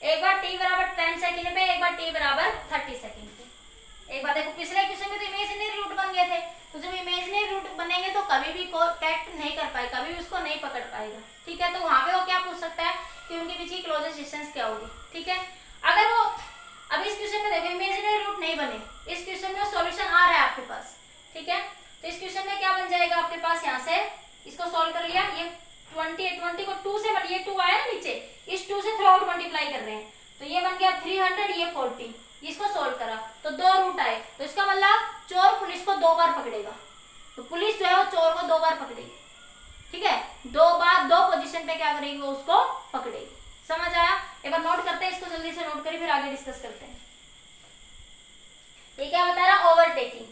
[SPEAKER 1] एक बार टी बराबर टेन सेकंड पे, एक बार टी बराबर थर्टी सेकंड पे। एक बार देखो, पिछले क्वेश्चन में तो इमेजिनरी रूट बन गए थे। तो जब इमेजिनरी रूट बनेंगे तो कभी भी कैट नहीं कर पाएगा, कभी भी उसको नहीं पकड़ पाएगा। ठीक है? तो वहाँ पे वो क्या पूछ सकता है कि उनके की क्लोजेस्ट डिस्टेंस क्या होगी? ठीक है? अगर वो, अब इस क्वेश्चन में देखो इमेजिनरी रूट नहीं बने। इस क्वेश्चन में सॉल्यूशन आ रहा है आपके पास। ठीक है? तो इस क्वेश्चन में क्या बन जाएगा आपके पास? यहाँ से इसको सॉल्व कर लिया, ये ट्वेंटी ट्वेंटी को टू से ये टू आया ना नीचे। इस टू से थ्रू आउट मल्टीप्लाई कर रहे हैं। तो ये बन गया थ्री हंड्रेड, ये फोर्टी। इसको सोल्व करा। तो दो रूट आए। तो इसका मतलब चोर पुलिस को दो बार पकड़ेगा। तो पुलिस जो है वो चोर को दो बार पकड़ेगी। ठीक है? दो बार, दो पोजीशन पे क्या करेगी वो उसको पकड़ेगी। समझ आया? एक बार नोट करते हैं, इसको जल्दी से नोट करिए, फिर आगे डिस्कस करते हैं। ये क्या बता रहा है? ओवरटेकिंग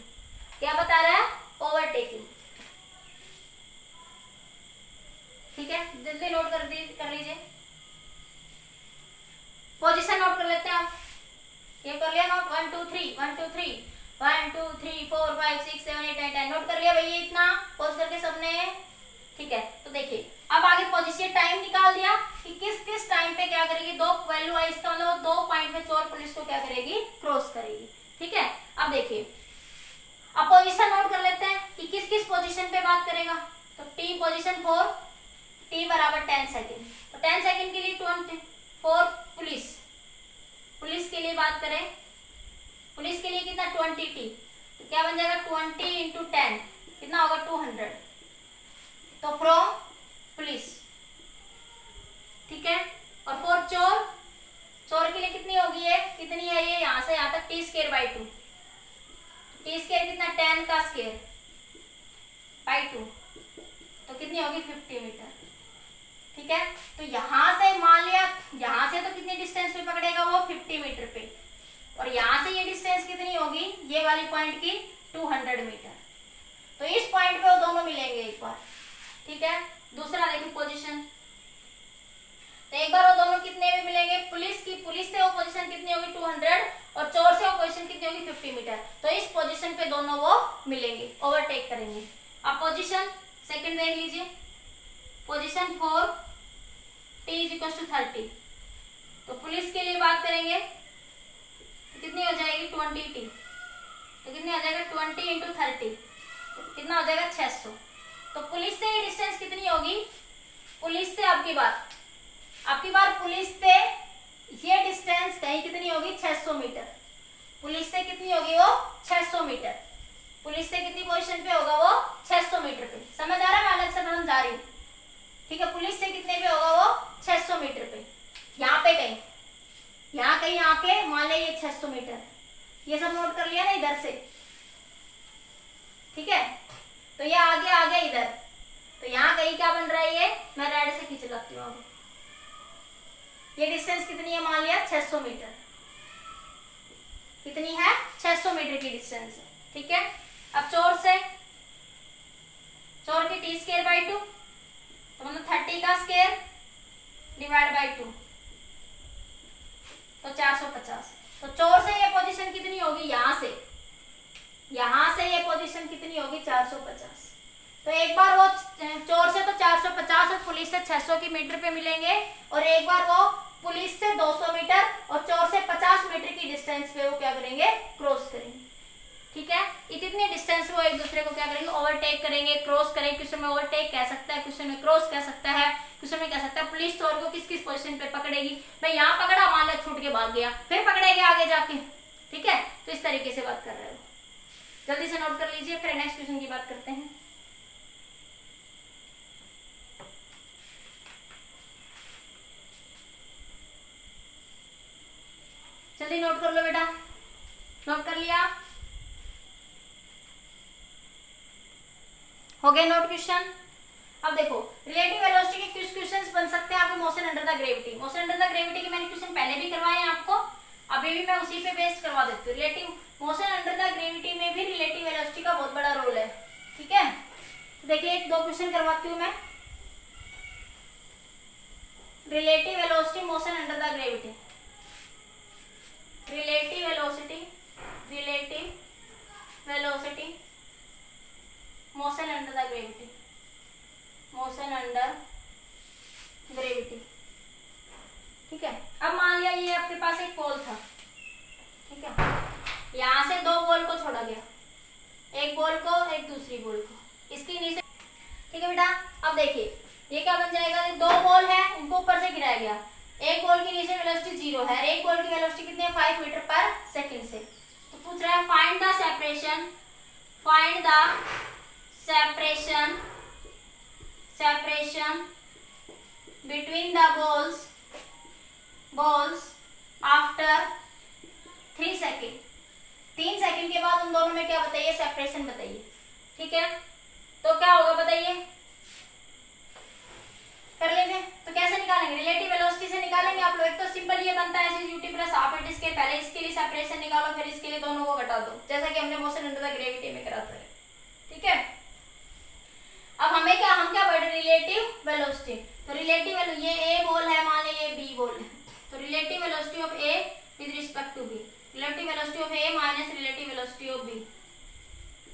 [SPEAKER 1] क्या बता रहा है? ओवरटेकिंग ठीक है? जल्दी नोट कर दी, कर लीजिए। पोजीशन नोट कर लेते हैं आप। ये कर लिया note one two three one two three one two three four five six seven eight nine ten note कर लिया भैया इतना पोज करके सबने। ठीक है तो देखिए, अब आगे पोजीशन टाइम निकाल दिया कि किस किस टाइम पे क्या करेगी? दो वैल्यू आई इसका मतलब दो पॉइंट में चोर पुलिस को क्या करेगी? क्रॉस करेगी। ठीक है, अब देखिए। अब पोजीशन नोट कर लेते हैं कि किस किस पोजीशन पे बात करेगा? तो टी पोजीशन फोर टी बराबर टेन सेकेंड तो टेन सेकेंड के लिए ट्वेंटी फोर पुलिस. पुलिस के लिए बात करें. पुलिस के लिए कितना? ट्वेंटी टी तो क्या बन जाएगा? ट्वेंटी इंटू टेन कितना होगा? टू हंड्रेड तो फ्रॉम पुलिस. ठीक है? और फोर चोर. चोर के लिए कितनी होगी ये? कितनी है ये? यहाँ से, यहाँ तक T square by two T square कितना? टेन का स्केयर बाई टू तो कितनी होगी? फिफ्टी मीटर ठीक है? तो यहाँ से मान लिया, यहाँ से तो कितनी डिस्टेंस पे पकड़ेगा वो? 50 मीटर पे। और यहाँ से ये डिस्टेंस कितनी होगी? ये वाली पॉइंट की 200 मीटर तो इस पॉइंट पे वो दोनों मिलेंगे एक बार। ठीक है? दूसरा देखिए पोजीशन तो एक बार वो दोनों कितने में मिलेंगे? पुलिस की, पुलिस से वो पोजीशन कितनी होगी? 200 और चोर से वो पोजीशन कितनी होगी? 50 मीटर तो इस पोजीशन पे दोनों वो मिलेंगे। ओवरटेक करेंगे। अब पोजीशन सेकंड देख लीजिए। Position for T is equal to thirty तो पुलिस के लिए बात करेंगे। तो कितनी हो जाएगी? ट्वेंटी टी तो कितनी हो जाएगा? ट्वेंटी इंटू थर्टी कितना हो जाएगा? छह सौ. तो पुलिस से डिस्टेंस कितनी होगी? पुलिस से आपकी बार आपकी बार पुलिस से ये डिस्टेंस कहीं कितनी होगी? 600 मीटर. पुलिस से कितनी होगी वो? 600 मीटर. पुलिस से कितनी पोजीशन पे होगा वो? 600 मीटर पे. समझ आ रहा है? मैं अलग से समझा रही हूँ। ठीक है, पुलिस से कितने पे होगा वो? 600 मीटर पे। यहाँ पे कहीं। यहाँ कहीं आके मान ले ये 600 मीटर। ये सब नोट कर लिया ना इधर से। ठीक है? तो ये आगे आ गया इधर। तो यहाँ कहीं क्या बन रहा है ये? मैं रेड से खींच लगती हूँ ये डिस्टेंस कितनी है मान लिया? 600 मीटर। कितनी है? 600 मीटर की डिस्टेंस ठीक है? अब चोर से। चोर की टी स्केयर बाई टू तो मतलब थर्टी का स्केयर डिवाइड बाई टू तो चार सौ पचास। तो चोर से ये पोजीशन कितनी होगी? यहाँ से। यहाँ से ये पोजीशन कितनी होगी? चार सौ पचास। तो एक बार वो चोर से तो चार सौ पचास और पुलिस से छह सौ की मीटर पे मिलेंगे और एक बार वो पुलिस से 200 मीटर और चोर से 50 मीटर की डिस्टेंस पे वो क्या करेंगे? क्रॉस करेंगे। ठीक है? इतनी डिस्टेंस वो एक दूसरे को क्या करेंगे? ओवरटेक करेंगे क्रॉस करेंगे। क्वेश्चन में ओवरटेक कह सकता है, क्वेश्चन में क्रॉस कह सकता है, क्वेश्चन में कह सकता है पुलिस चोर को किस किस पोजीशन पे पकड़ेगी? मैं यहाँ पकड़ा मान लिया छूट के भाग गया। फिर पकड़ेगा आगे जाके। ठीक है? तो इस तरीके से बात कर रहे हो। जल्दी से नोट कर लीजिए, फिर नेक्स्ट क्वेश्चन की बात करते हैं। जल्दी नोट कर लो बेटा। नोट कर लिया? हो गए नोट क्वेश्चन अब देखो रिलेटिव वेलोसिटी के कुछ क्वेश्चंस बन सकते हैं? आपके motion under the gravity motion under the gravity के मैंने क्वेश्चन पहले भी करवाए हैं आपको। अभी भी मैं उसी पे बेस्ड करवा देती हूँ. Relative motion under the gravity में भी रिलेटिव वेलोसिटी का बहुत बड़ा रोल है. ठीक है? तो देखिए, एक दो क्वेश्चन करवाती हूँ मैं. Relative velocity motion under the gravity relative velocity relative velocity motion under the gravity motion under gravity ठीक है? अब मान लिया ये आपके पास एक पोल था। ठीक है? यहाँ से दो बॉल को छोड़ा गया। एक बॉल को, एक दूसरी बॉल को। इसके नीचे ठीक है बेटा? अब देखिए, ये क्या बन जाएगा? दो बॉल है उनको ऊपर से गिराया गया। एक बॉल के नीचे वेलोसिटी ज़ीरो है एक बॉल की वेलोसिटी कितनी है? फाइव मीटर पर सेकेंड से। तो पूछ रहा है find the separation find the separation separation between the balls balls after three second तीन सेकेंड के बाद उन दोनों में क्या बताइए? सेपरेशन बताइए। ठीक है? तो क्या होगा बताइए? कर लीजिए तो कैसे निकालेंगे? रिलेटिव वेलोसिटी से निकालेंगे आप लोग? एक तो सिंपल ये बनता है ऐसे यूटी प्लस हाफ़ इसके पहले इसके लिए सेपरेशन निकालो, फिर इसके लिए दोनों को घटा दो। जैसा कि हमने मोशन अंडर द ग्रेविटी में करा था। ठीक है? अब हमें क्या, हम क्या बढ़ रिलेटिव वेलोसिटी तो रिलेटिव ये ए बोल है, मान लीजिए ये बी बोल है. तो relative velocity of A with respect to B relative velocity of A minus relative velocity of B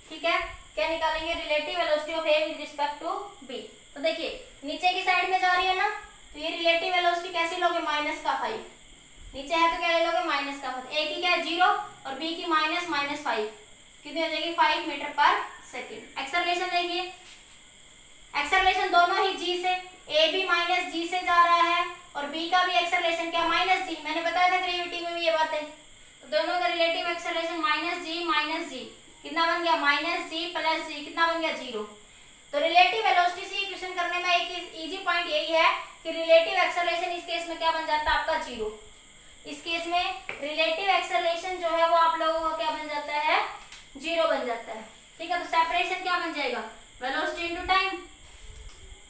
[SPEAKER 1] ठीक है? क्या निकालेंगे? Relative velocity of A with respect to B तो देखिए, नीचे की साइड में जा रही है ना तो ये रिलेटिव वेलोसिटी कैसी लोगे? माइनस का फाइव नीचे है तो क्या ले लोगे? माइनस का फाइव ए की क्या है? ज़ीरो और बी की माइनस माइनस फाइव कितनी हो जाएगी? फाइव मीटर पर सेकेंड एक्सरलेशन देखिए. एक्सरलेशन दोनों ही जी से ए भी माइनस जी से जा रहा है और बी का भी एक्सेलरेशन क्या? माइनस जी मैंने बताया था ग्रेविटी में भी ये बात। तो दोनों का relative acceleration minus g minus g कितना बन गया? माइनस जी प्लस जी कितना बन गया? ज़ीरो तो रिलेटिव वेलोसिटी से क्वेश्चन करने में एक इजी पॉइंट यही है कि रिलेटिव एक्सेलरेशन इस केस में क्या बन जाता है? आपका ज़ीरो इस केस में रिलेटिव एक्सेलरेशन जो है वो आप लोगों का क्या बन जाता है? ज़ीरो बन जाता है। ठीक है तो सेपरेशन क्या बन जाएगा? Velocity into time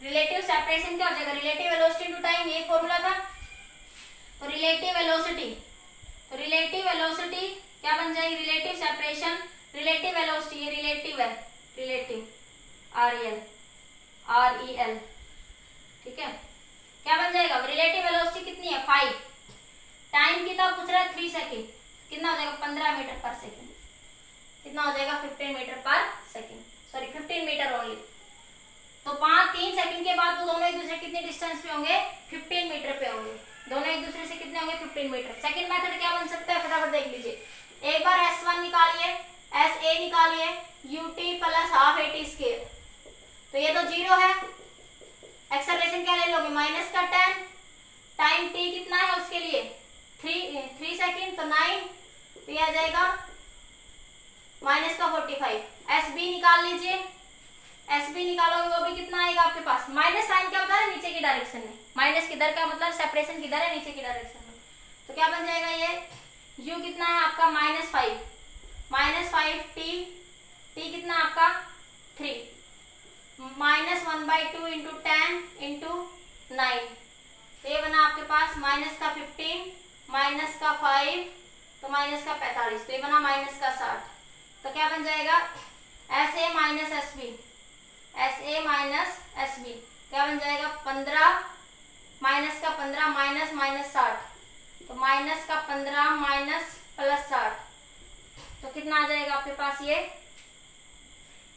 [SPEAKER 1] relative separation क्या हो जाएगा? रिलेटिव वेलोसिटी टू टाइम ये फॉर्मूला था। तो रिलेटिव वेलोसिटी तो रिलेटिव वेलोसिटी क्या बन जाएगी? रिलेटिव सेपरेशन रिलेटिव वेलोसिटी ये रिलेटिव है। Relative R E L R E L ठीक है? क्या बन जाएगा? रिलेटिव वेलोसिटी कितनी है? फाइव टाइम कितना पूछ रहा है थ्री सेकेंड कितना हो जाएगा? पंद्रह मीटर पर सेकेंड कितना हो जाएगा? Fifteen metre per second sorry fifteen metre only तो पाँच, तीन सेकंड के बाद वो दोनों एक दूसरे कितने डिस्टेंस पे होंगे? 15 मीटर पे होंगे। दोनों एक दूसरे से कितने होंगे? 15 मीटर सेकंड मेथड क्या बन सकता है? फटाफट देख लीजिए। एक बार एस वन निकालिए एस ए निकालिए u t plus half a t square तो ये तो ज़ीरो है। एक्सलेशन क्या ले लोगे? माइनस का टेन टाइम टी कितना है उसके लिए? थ्री थ्री सेकेंड तो नाइन तो आ जाएगा। माइनस का फोर्टी फाइव एस बी निकाल लीजिए। एस बी निकालोगे वो भी कितना आएगा आपके पास? माइनस साइन क्या होता है? नीचे की डायरेक्शन में। माइनस किधर का मतलब? सेपरेशन किधर है? नीचे की डायरेक्शन में। तो क्या बन जाएगा ये? यू कितना है आपका? Minus five minus five t t कितना आपका? Three minus one by two into ten into nine ये बना आपके पास। माइनस का फिफ्टीन माइनस का फाइव तो माइनस का पैंतालीस। तो ये बना माइनस का साठ। तो क्या बन जाएगा? S A minus S B S A minus S B क्या बन जाएगा? पंद्रह माइनस का पंद्रह माइनस माइनस साठ. तो माइनस का पंद्रह माइनस प्लस साठ. तो कितना आ जाएगा आपके पास ये?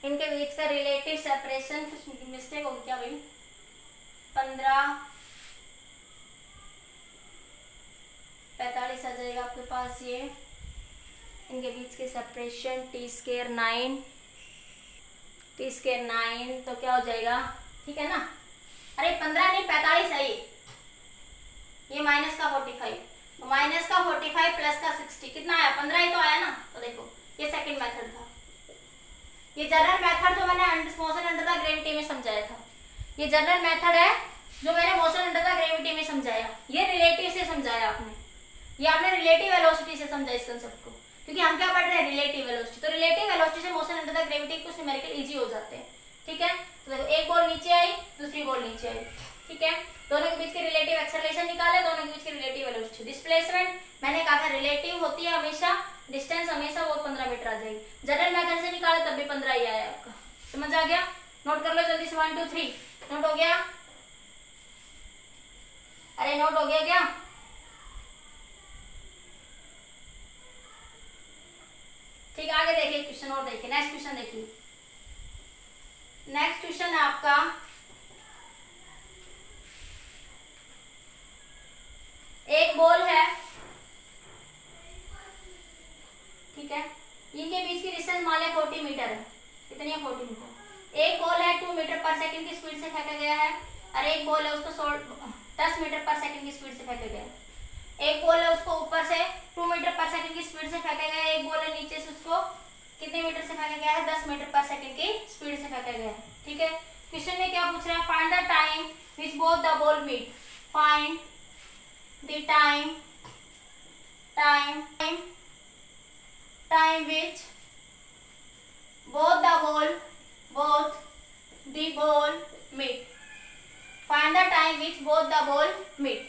[SPEAKER 1] इनके बीच का रिलेटिव सेपरेशन कुछ मिस्टेक होगी क्या भाई? पंद्रह पैतालीस आ जाएगा आपके पास ये। इनके बीच के separation t square nine square nine तो क्या हो जाएगा? ठीक है ना? अरे पंद्रह नहीं, पैंतालीस है ये। माइनस का फोर्टी फाइव माइनस का फोर्टी फाइव प्लस का सिक्सटी कितना आया? पंद्रह ही तो आया ना? तो देखो, ये सेकंड मेथड था। ये जनरल मेथड जो मैंने मोशन अंडर द ग्रेविटी में समझाया था। ये जनरल मेथड है जो मैंने मोशन अंडर द ग्रेविटी में समझाया। ये रिलेटिव से समझाया आपने। ये आपने रिलेटिव वेलोसिटी से समझा इस कंसेप्ट को। क्योंकि हम क्या पढ़ रहे हैं? रिलेटिव वेलोसिटी तो रिलेटिव वेलोसिटी से मोशन अंडर द ग्रेविटी कुछ न्यूमेरिकल इजी हो जाते हैं। ठीक है? तो देखो, एक बॉल नीचे आई, दूसरी बॉल नीचे आई। ठीक है? दोनों के बीच के रिलेटिव एक्सेलरेशन निकाले, दोनों के बीच के रिलेटिव वेलोसिटी डिस्प्लेसमेंट मैंने कहा था रिलेटिव होती है हमेशा डिस्टेंस हमेशा वो पंद्रह मीटर आ जाएगी। जनरल मेथड से निकाले, तब भी पंद्रह ही आया आपका। समझ आ गया? नोट कर लो जल्दी से वन टू थ्री नोट हो गया? अरे नोट हो गया क्या? ठीक, आगे देखिए क्वेश्चन और देखिए नेक्स्ट क्वेश्चन देखिए। नेक्स्ट क्वेश्चन है आपका। एक बॉल है। ठीक है? इनके बीच की डिस्टेंस मान लिया फोर्टी मीटर है कितनी है फोर्टी मीटर एक बॉल है टू मीटर पर सेकंड की स्पीड से फेंका गया है। और एक बॉल है उसको दस मीटर पर सेकंड की स्पीड से फेंका गया है। एक बॉल है, उसको ऊपर से टू मीटर पर सेकंड की स्पीड से फेंका गया है। एक बॉल है, नीचे से उसको कितने मीटर से फेंका गया है? दस मीटर पर सेकंड की स्पीड से फेंका गया है। ठीक है? क्वेश्चन में क्या पूछ रहा है? Find the time which both the ball meet find the time time time time which both the ball, both the ball meet. Find the time which both the ball meet.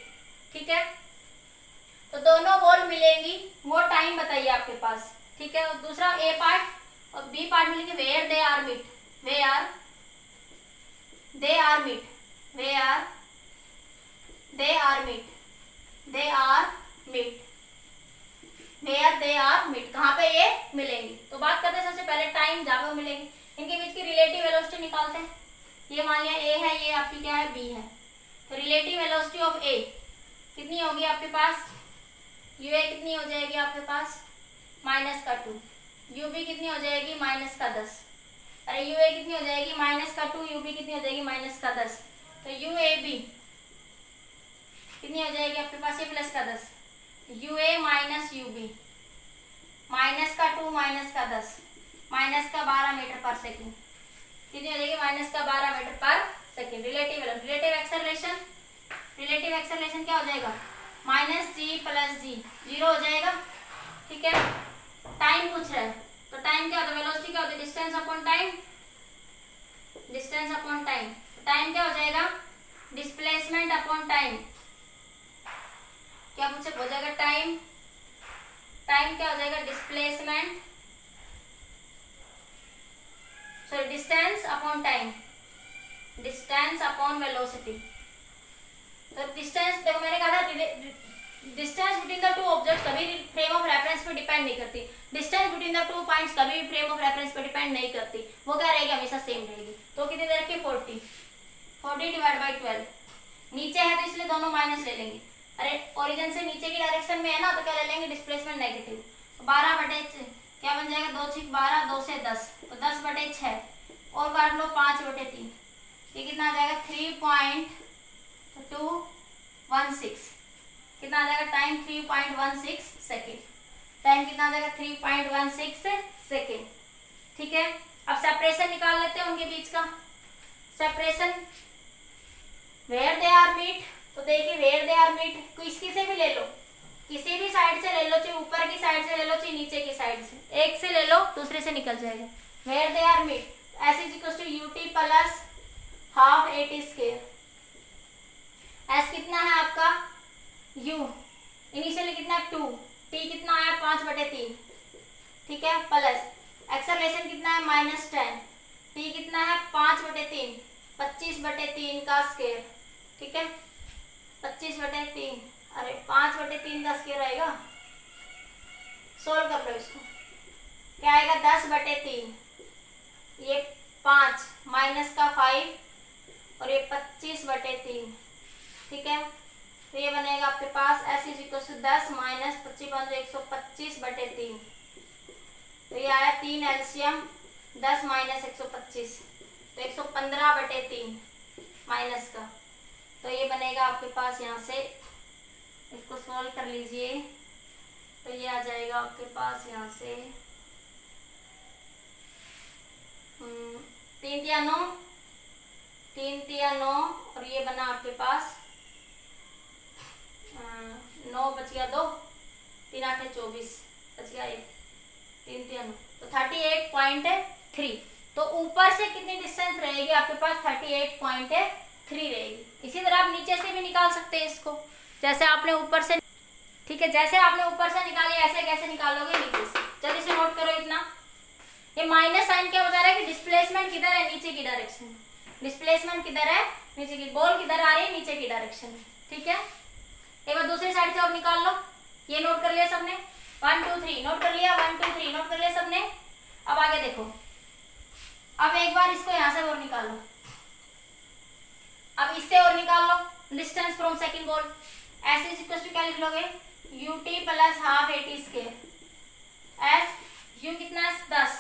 [SPEAKER 1] ठीक है? तो दोनों ball मिलेंगी। वो time बताइए आपके पास। ठीक है दूसरा ए पार्ट और बी पार्ट मिलेंगे। Where they are meet where are they are meet where are they are meet they are meet where they are meet कहाँ पे ये मिलेंगी? तो बात करते हैं सबसे पहले टाइम जहाँ पे मिलेंगी। इनके बीच की रिलेटिव वेलोसिटी निकालते हैं। ये मान लिया ए है, ये आपकी क्या है? बी है। तो रिलेटिव वेलोसिटी ऑफ़ ए कितनी होगी आपके पास? यू ए कितनी हो जाएगी आपके पास? माइनस का टू यू बी कितनी हो जाएगी? माइनस का दस. अरे यू ए कितनी हो जाएगी? माइनस का टू यू बी कितनी हो जाएगी? माइनस का दस. तो यू ए बी कितनी हो जाएगी आपके पास? ये प्लस का दस. U A minus u B minus का टू माइनस का दस. माइनस का बारह मीटर पर सेकेंड. कितनी हो जाएगी? माइनस का बारह metre per second. Relative relative acceleration relative acceleration क्या हो जाएगा? Minus g plus g, zero हो जाएगा। ठीक है? टाइम पूछ रहा है। तो टाइम क्या होता है? वेलोसिटी क्या होता है? Distance upon time. Distance upon time. Time क्या हो जाएगा? Displacement upon time. क्या मुझसे हो जाएगा टाइम। टाइम क्या हो जाएगा? Displacement. Sorry, distance upon time. Distance upon velocity. तो डिस्टेंस देखो मैंने कहा था distance between the two object कभी फ्रेम ऑफ़ रेफरेंस पे डिपेंड नहीं करती। Distance between the two points कभी भी फ्रेम ऑफ़ रेफरेंस पे डिपेंड नहीं करती। वो क्या रहेगी? हमेशा सेम रहेगी। तो कितनी देर की? Forty. Forty divide by twelve नीचे है तो इसलिए दोनों माइनस ले लेंगे। अरे ओरिजिन से नीचे की डायरेक्शन में है ना तो क्या ले लेंगे? डिस्प्लेसमेंट नेगेटिव तो बारह बटे क्या बन जाएगा? दो छिक बारह, दो से दस। तो दस बटे छः। और काट लो, पाँच बटे तीन। ये कितना आ जाएगा? Three point two one six कितना आ जाएगा? Time three point one six second time कितना आ जाएगा? Three point one six second ठीक है? अब सेपरेशन निकाल लेते हैं उनके बीच का. Separation where they are meet तो देखिए वेयर दे आर मीट किसी से भी ले लो. किसी भी साइड से ले लो, चाहे ऊपर की साइड से ले लो, चाहे नीचे की साइड से. एक से ले लो, दूसरे से निकल जाएगा. Where they are meet S is equal to u t plus half a t square S कितना है आपका? यू इनिशियली कितना? है टू टी कितना आया? पाँच बटे तीन. ठीक है? प्लस एक्सलेशन कितना है? माइनस टेन टी कितना है? पाँच बटे तीन. पच्चीस बटे तीन का स्केयर ठीक है? पच्चीस बटे तीन. अरे, पाँच बटे तीन का स्केयर रहेगा? सोल्व कर लो इसको. क्या आएगा? दस बटे तीन. ये पाँच. माइनस का फाइव और ये पच्चीस बटे तीन. ठीक है? तो ये बनेगा आपके पास एस इज़ इक्वल टू दस माइनस पच्चीस पाँच एक सौ पच्चीस बटे तीन। तो ये आया तीन एल्शियम दस माइनस एक सौ पच्चीस। तो एक सौ पंद्रह बटे तीन माइनस का। तो ये बनेगा आपके पास यहाँ से। इसको सॉल्व कर लीजिए। तो ये आ जाएगा आपके पास यहाँ से। हम्म, तीन तिया नौ। तीन तिया नौ और ये बना आपके पास नौ बच गया दो, तीन आठ चौबीस बच गया एक, तीन तिया नौ तो थर्टी एट पॉइंट थ्री तो ऊपर से कितनी डिस्टेंस रहेगी? आपके पास थर्टी एट पॉइंट थ्री रहेगी। इसी तरह आप नीचे से भी निकाल सकते हैं इसको। जैसे आपने ऊपर से, ठीक है, जैसे आपने ऊपर से निकाली, ऐसे कैसे निकालोगे नीचे से? जल्दी से नोट करो इतना। ये माइनस साइन क्या बता रहा है कि डिस्प्लेसमेंट किधर है? नीचे की डायरेक्शन में डिस्प्लेसमेंट किधर है? नीचे की। बॉल किधर आ रही है? नीचे की डायरेक्शन में ठीक है? एक बार दूसरी साइड से और निकाल लो। ये नोट कर लिया सबने। वन टू थ्री नोट कर लिया। वन टू थ्री नोट कर लिया सबने। अब आगे देखो। अब एक बार इसको यहाँ से और निकालो। अब इससे और निकाल लो। Distance from second ball to क्या लिख लोगे? U t plus half a t square S u कितना है? दस।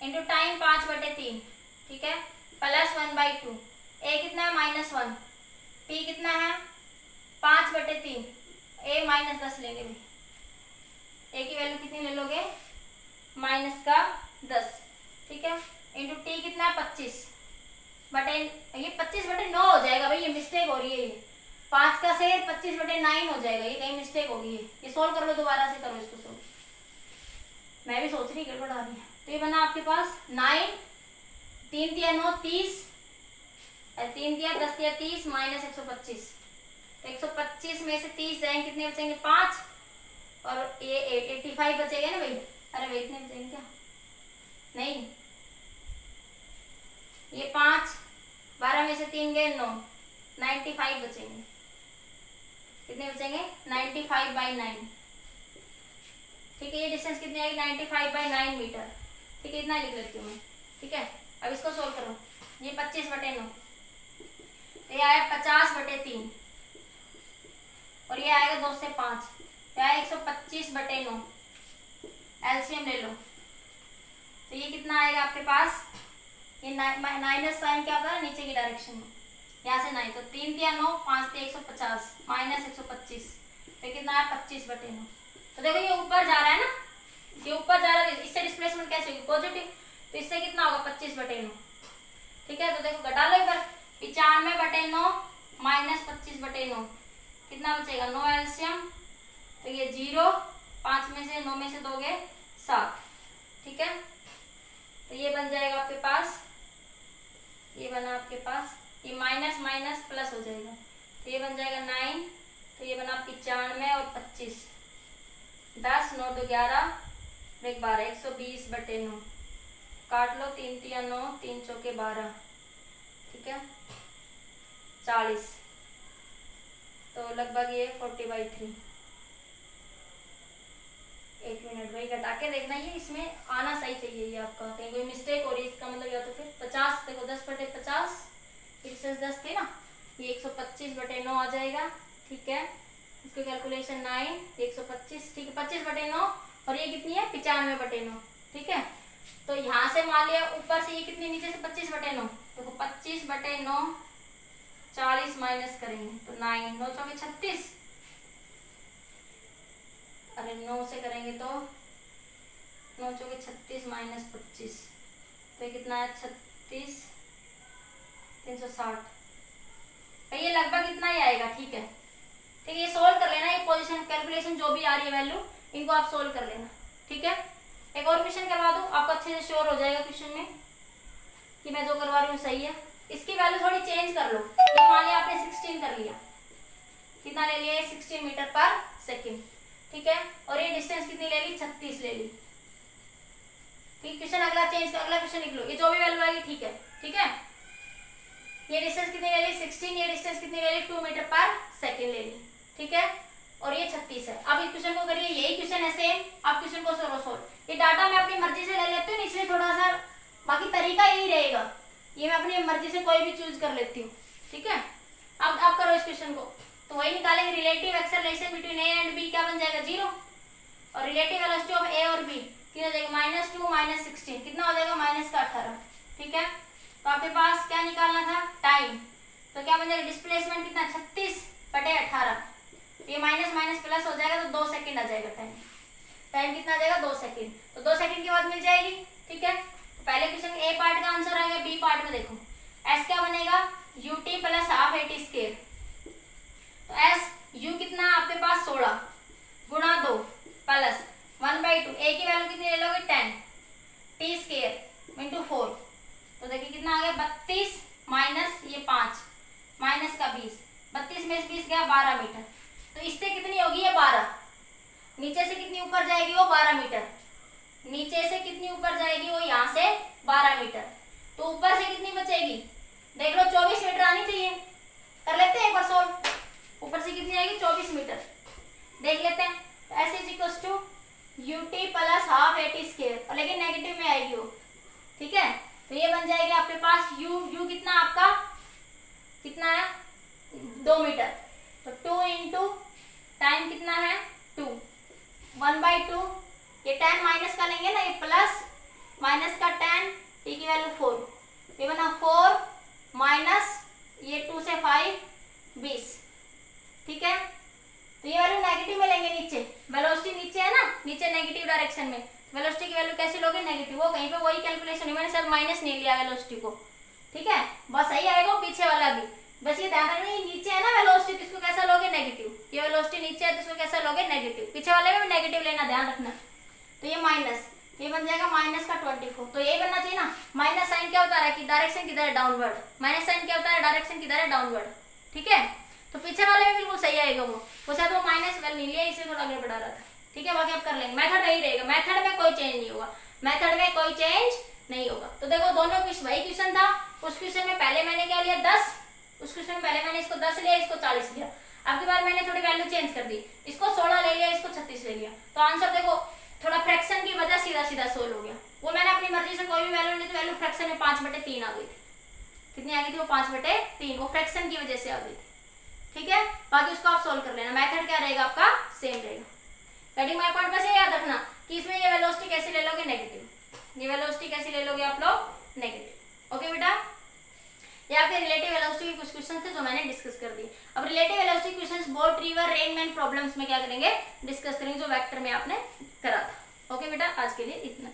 [SPEAKER 1] इंटू टाइम पाँच बटे तीन। ठीक है? Plus one by two A कितना है? माइनस वन टी कितना है? पाँच बटे तीन ए माइनस दस लेंगे भी। ए की वैल्यू कितनी ले लोगे? माइनस का दस, ठीक है? इंटू टी कितना है? पच्चीस। बटे, ये पच्चीस बटे नौ हो जाएगा भाई, ये मिस्टेक हो रही है ये। पाँच का से पच्चीस बटे नाइन हो जाएगा, ये कहीं मिस्टेक होगी ये ये सोल्व कर लो दोबारा से करो इसको सोल्व मैं भी सोच रही गड़बड़ आ रही है। तो ये बना आपके पास नाइन तीन दिया नौ, तीस, तीन दिया दस दिया तीस माइनस एक सौ पच्चीस। तो एक सौ पच्चीस में से तीस जाएँगे, कितने बचेंगे? पाँच। और ये एट्टी फाइव बचेगा ना भाई? अरे भाई, इतने बचेंगे क्या? नहीं। ये पाँच। बारह में से तीन गए, नौ। नाइन्टी फाइव बचेंगे। कितने बचेंगे? Ninety five by nine. ठीक है, ये डिस्टेंस कितनी आएगी? Ninety five by nine metre. ठीक है, इतना लिख लेती हूँ मैं। ठीक है, अब इसको सोल्व करो। ये पच्चीस बटे नौ। ये आया पचास बटे तीन। और ये आएगा दो से पाँच। ये आया एक सौ पच्चीस बटे नौ। एलसीएम ले लो। तो ये कितना आएगा आपके पास? ये माइनस साइन क्या होता है नीचे की डायरेक्शन में। यहाँ से नाइन तो तीन दिया नौ, पाँच दिया एक सौ पचास। माइनस एक सौ पच्चीस। तो कितना है पच्चीस बटे नौ। तो देखो ये ऊपर जा रहा है ना? ये ऊपर जा रहा है। इससे डिस्प्लेसमेंट कैसे होगी? पॉजिटिव तो इससे कितना होगा? पच्चीस बटे नौ। ठीक है? तो देखो, घटा लो बार पिचानवे बटे नौ माइनस पच्चीस बटे नौ। कितना बचेगा? नो एल्सियम तो ये ज़ीरो, पाँच में से, नौ में से दोगे सात। ठीक है? तो ये बन जाएगा आपके पास, ये बना आपके पास, ये माइनस माइनस प्लस हो जाएगा। तो ये बन जाएगा नाइन तो ये बना पिचानवे और पच्चीस। दस, नौ दो ग्यारह, एक बारह, एक सौ बीस बटे नौ। काट लो, तीन तीन, नौ, तीन चौके बारह। ठीक है? चालीस। तो लगभग ये फोर्टी बाई थ्री एक मिनट भाई, घटा के देखना ये, इसमें आना सही चाहिए ये आपका। कहीं कोई मिस्टेक हो रही है इसका मतलब या तो फिर पचास देखो, दस बटे पचास एक्सेस दस थे ना, ये एक सौ पच्चीस बटे नौ आ जाएगा, ठीक है? इसकी कैलकुलेशन नाइन एक सौ पच्चीस, ठीक है, पच्चीस बटे नौ, और ये कितनी है? पिचानवे बटे नौ, ठीक है? तो यहाँ से मान लिया, ऊपर से ये कितनी, नीचे से पच्चीस बटे नौ। देखो, पच्चीस बटे नौ चालीस माइनस करेंगे तो नाइन, नौ चौके छत्तीस। अरे नौ से करेंगे तो नौ चौके छत्तीस माइनस पच्चीस। तो कितना है? छत्तीस, तीन सौ साठ। ये लगभग इतना ही आएगा, ठीक है? ठीक है, ये सोल्व कर लेना, ये पोजीशन कैलकुलेशन जो भी आ रही है वैल्यू इनको आप सोल्व कर लेना, ठीक है? एक और क्वेश्चन करवा दो, आपको अच्छे से श्योर हो जाएगा क्वेश्चन में कि मैं जो करवा रही हूँ सही है। इसकी वैल्यू थोड़ी चेंज कर लो। तो मान लिया आपने सिक्सटीन कर लिया। कितना ले लिया सिक्सटीन मीटर पर सेकेंड ठीक है? और ये डिस्टेंस कितनी ले ली? छत्तीस ले ली। ठीक? क्वेश्चन अगला चेंज अगला क्वेश्चन लिख लो। ये जो भी वैल्यू आएगी, ठीक है? ठीक है? ये डिस्टेंस कितनी ले ली? सिक्सटीन ये डिस्टेंस कितनी ले ली? टू मीटर पर सेकेंड ले ली। ठीक है? और ये छत्तीस है। अब इस क्वेश्चन को करिए, यही क्वेश्चन है सेम आप क्वेश्चन को सोलो सोल्व ये डाटा मैं अपनी मर्ज़ी से ले लेती हूँ, इसलिए थोड़ा सा बाकी तरीका यही रहेगा। ये मैं अपनी मर्ज़ी से कोई भी चूज़ कर लेती हूँ, ठीक है? अब आप करो इस क्वेश्चन को। तो वही निकालेंगे relative acceleration between A and B क्या बन जाएगा? ज़ीरो और रिलेटिव वेलोसिटी ऑफ़ ए और बी हो जाएगा? माइनस टू माइनस सिक्सटीन कितना हो जाएगा? माइनस का अठारह, ठीक है? तो आपके पास क्या निकालना था? टाइम तो क्या बन जाएगा? डिस्प्लेसमेंट कितना? छत्तीस बटे अठारह। ये माइनस माइनस प्लस हो जाएगा तो दो सेकंड आ जाएगा टाइम टाइम कितना आ जाएगा? दो सेकेंड तो दो सेकंड के बाद मिल जाएगी, ठीक है? तो पहले क्वेश्चन ए पार्ट का आंसर आएगा, बी पार्ट में देखो। एस क्या बनेगा? U t plus half a t square तो एस यू कितना आपके पास? सोलह। गुणा दो plus one by two A की वैल्यू कितनी ले लोगे? Ten t square into four तो देखिए कितना आ गया? बत्तीस माइनस ये पाँच। माइनस का बीस। बत्तीस में बीस गया बारह मीटर। तो इससे कितनी होगी? ये बारह। नीचे से कितनी ऊपर जाएगी? वो बारह मीटर। नीचे से कितनी ऊपर जाएगी वो यहाँ से बारह मीटर। तो ऊपर से कितनी बचेगी? देख लो, चौबीस मीटर आनी चाहिए। कर लेते हैं एक बार सोल्व ऊपर से कितनी आएगी? चौबीस मीटर। देख लेते हैं। तो S is equal to u t plus half a t square लेकिन नेगेटिव में आएगी वो। ठीक है? तो ये बन जाएगी आपके पास u u कितना आपका? कितना है? दो मीटर। तो टू इंटू टाइम कितना है? टू वन बाई टू ये टेन माइनस का लेंगे ना, ये प्लस माइनस का टेन टी की वैल्यू फोर ये बना फोर माइनस ये टू से फाइव बीस. ठीक है? तो ये वैल्यू नेगेटिव में लेंगे नीचे. वेलोसिटी नीचे है ना? नीचे नेगेटिव डायरेक्शन में. वेलोसिटी की वैल्यू कैसे लोगे? नेगेटिव वो कहीं पे वही कैलकुलेशन है, मैंने सर माइनस नहीं लिया वेलोसिटी को. ठीक है? बस सही आएगा, पीछे वाला भी. बस ये ध्यान रखना, ये नीचे है ना वेलोसिटी तो इसको कैसा लोगे? नेगेटिव ये वेलोसिटी नीचे है तो इसको कैसा लोगे? नेगेटिव पीछे वाले में नेगेटिव लेना, ध्यान रखना. तो ये माइनस ये बन जाएगा माइनस का ट्वेंटी फोर तो ये बनना चाहिए ना? माइनस साइन क्या होता है? कि डायरेक्शन किधर है? डाउनवर्ड माइनस साइन क्या होता है? डायरेक्शन किधर है? डाउनवर्ड ठीक है? तो पीछे वाले में बिल्कुल सही आएगा वो। वो शायद वो माइनस वेल नहीं लिया इसे थोड़ा आगे बढ़ा रहा था। ठीक है? बाकी आप कर लेंगे। मेथड वही रहेगा। मेथड में कोई चेंज नहीं होगा। मेथड में कोई चेंज नहीं होगा। तो देखो, दोनों क्वेश्चन, वही क्वेश्चन था। उस क्वेश्चन में पहले मैंने क्या लिया? दस। उस क्वेश्चन में पहले मैंने इसको दस लिया, इसको चालीस लिया। अब की बार मैंने थोड़ी वैल्यू चेंज कर दी। इसको सोलह ले लिया, इसको छत्तीस ले लिया। तो आंसर देखो थोड़ा फ्रैक्शन की वजह सीधा सीधा सोल्व हो गया। वो मैंने अपनी मर्ज़ी से कोई भी वैल्यू ली तो वैल्यू फ्रैक्शन में पाँच बटे तीन आ गई थी। कितनी आ गई थी वो? पाँच बटे तीन। वो फ्रैक्शन की वजह से आ गई थी। ठीक है? बाकी उसको आप सोल्व कर लेना। मैथड क्या रहेगा आपका? सेम रहेगा। कटिंग माई पॉइंट बस ये याद रखना कि इसमें ये वेलोसिटी कैसे ले लोगे? नेगेटिव ये वेलोसिटी कैसे ले लोगे आप लोग? नेगेटिव ओके बेटा? या फिर रिलेटिव वेलोसिटी के कुछ क्वेश्चन थे जो मैंने डिस्कस कर दिए। अब relative velocity questions boat river rain man problems में क्या करेंगे? डिस्कस करेंगे जो वेक्टर में आपने करा था। ओके बेटा? आज के लिए इतना।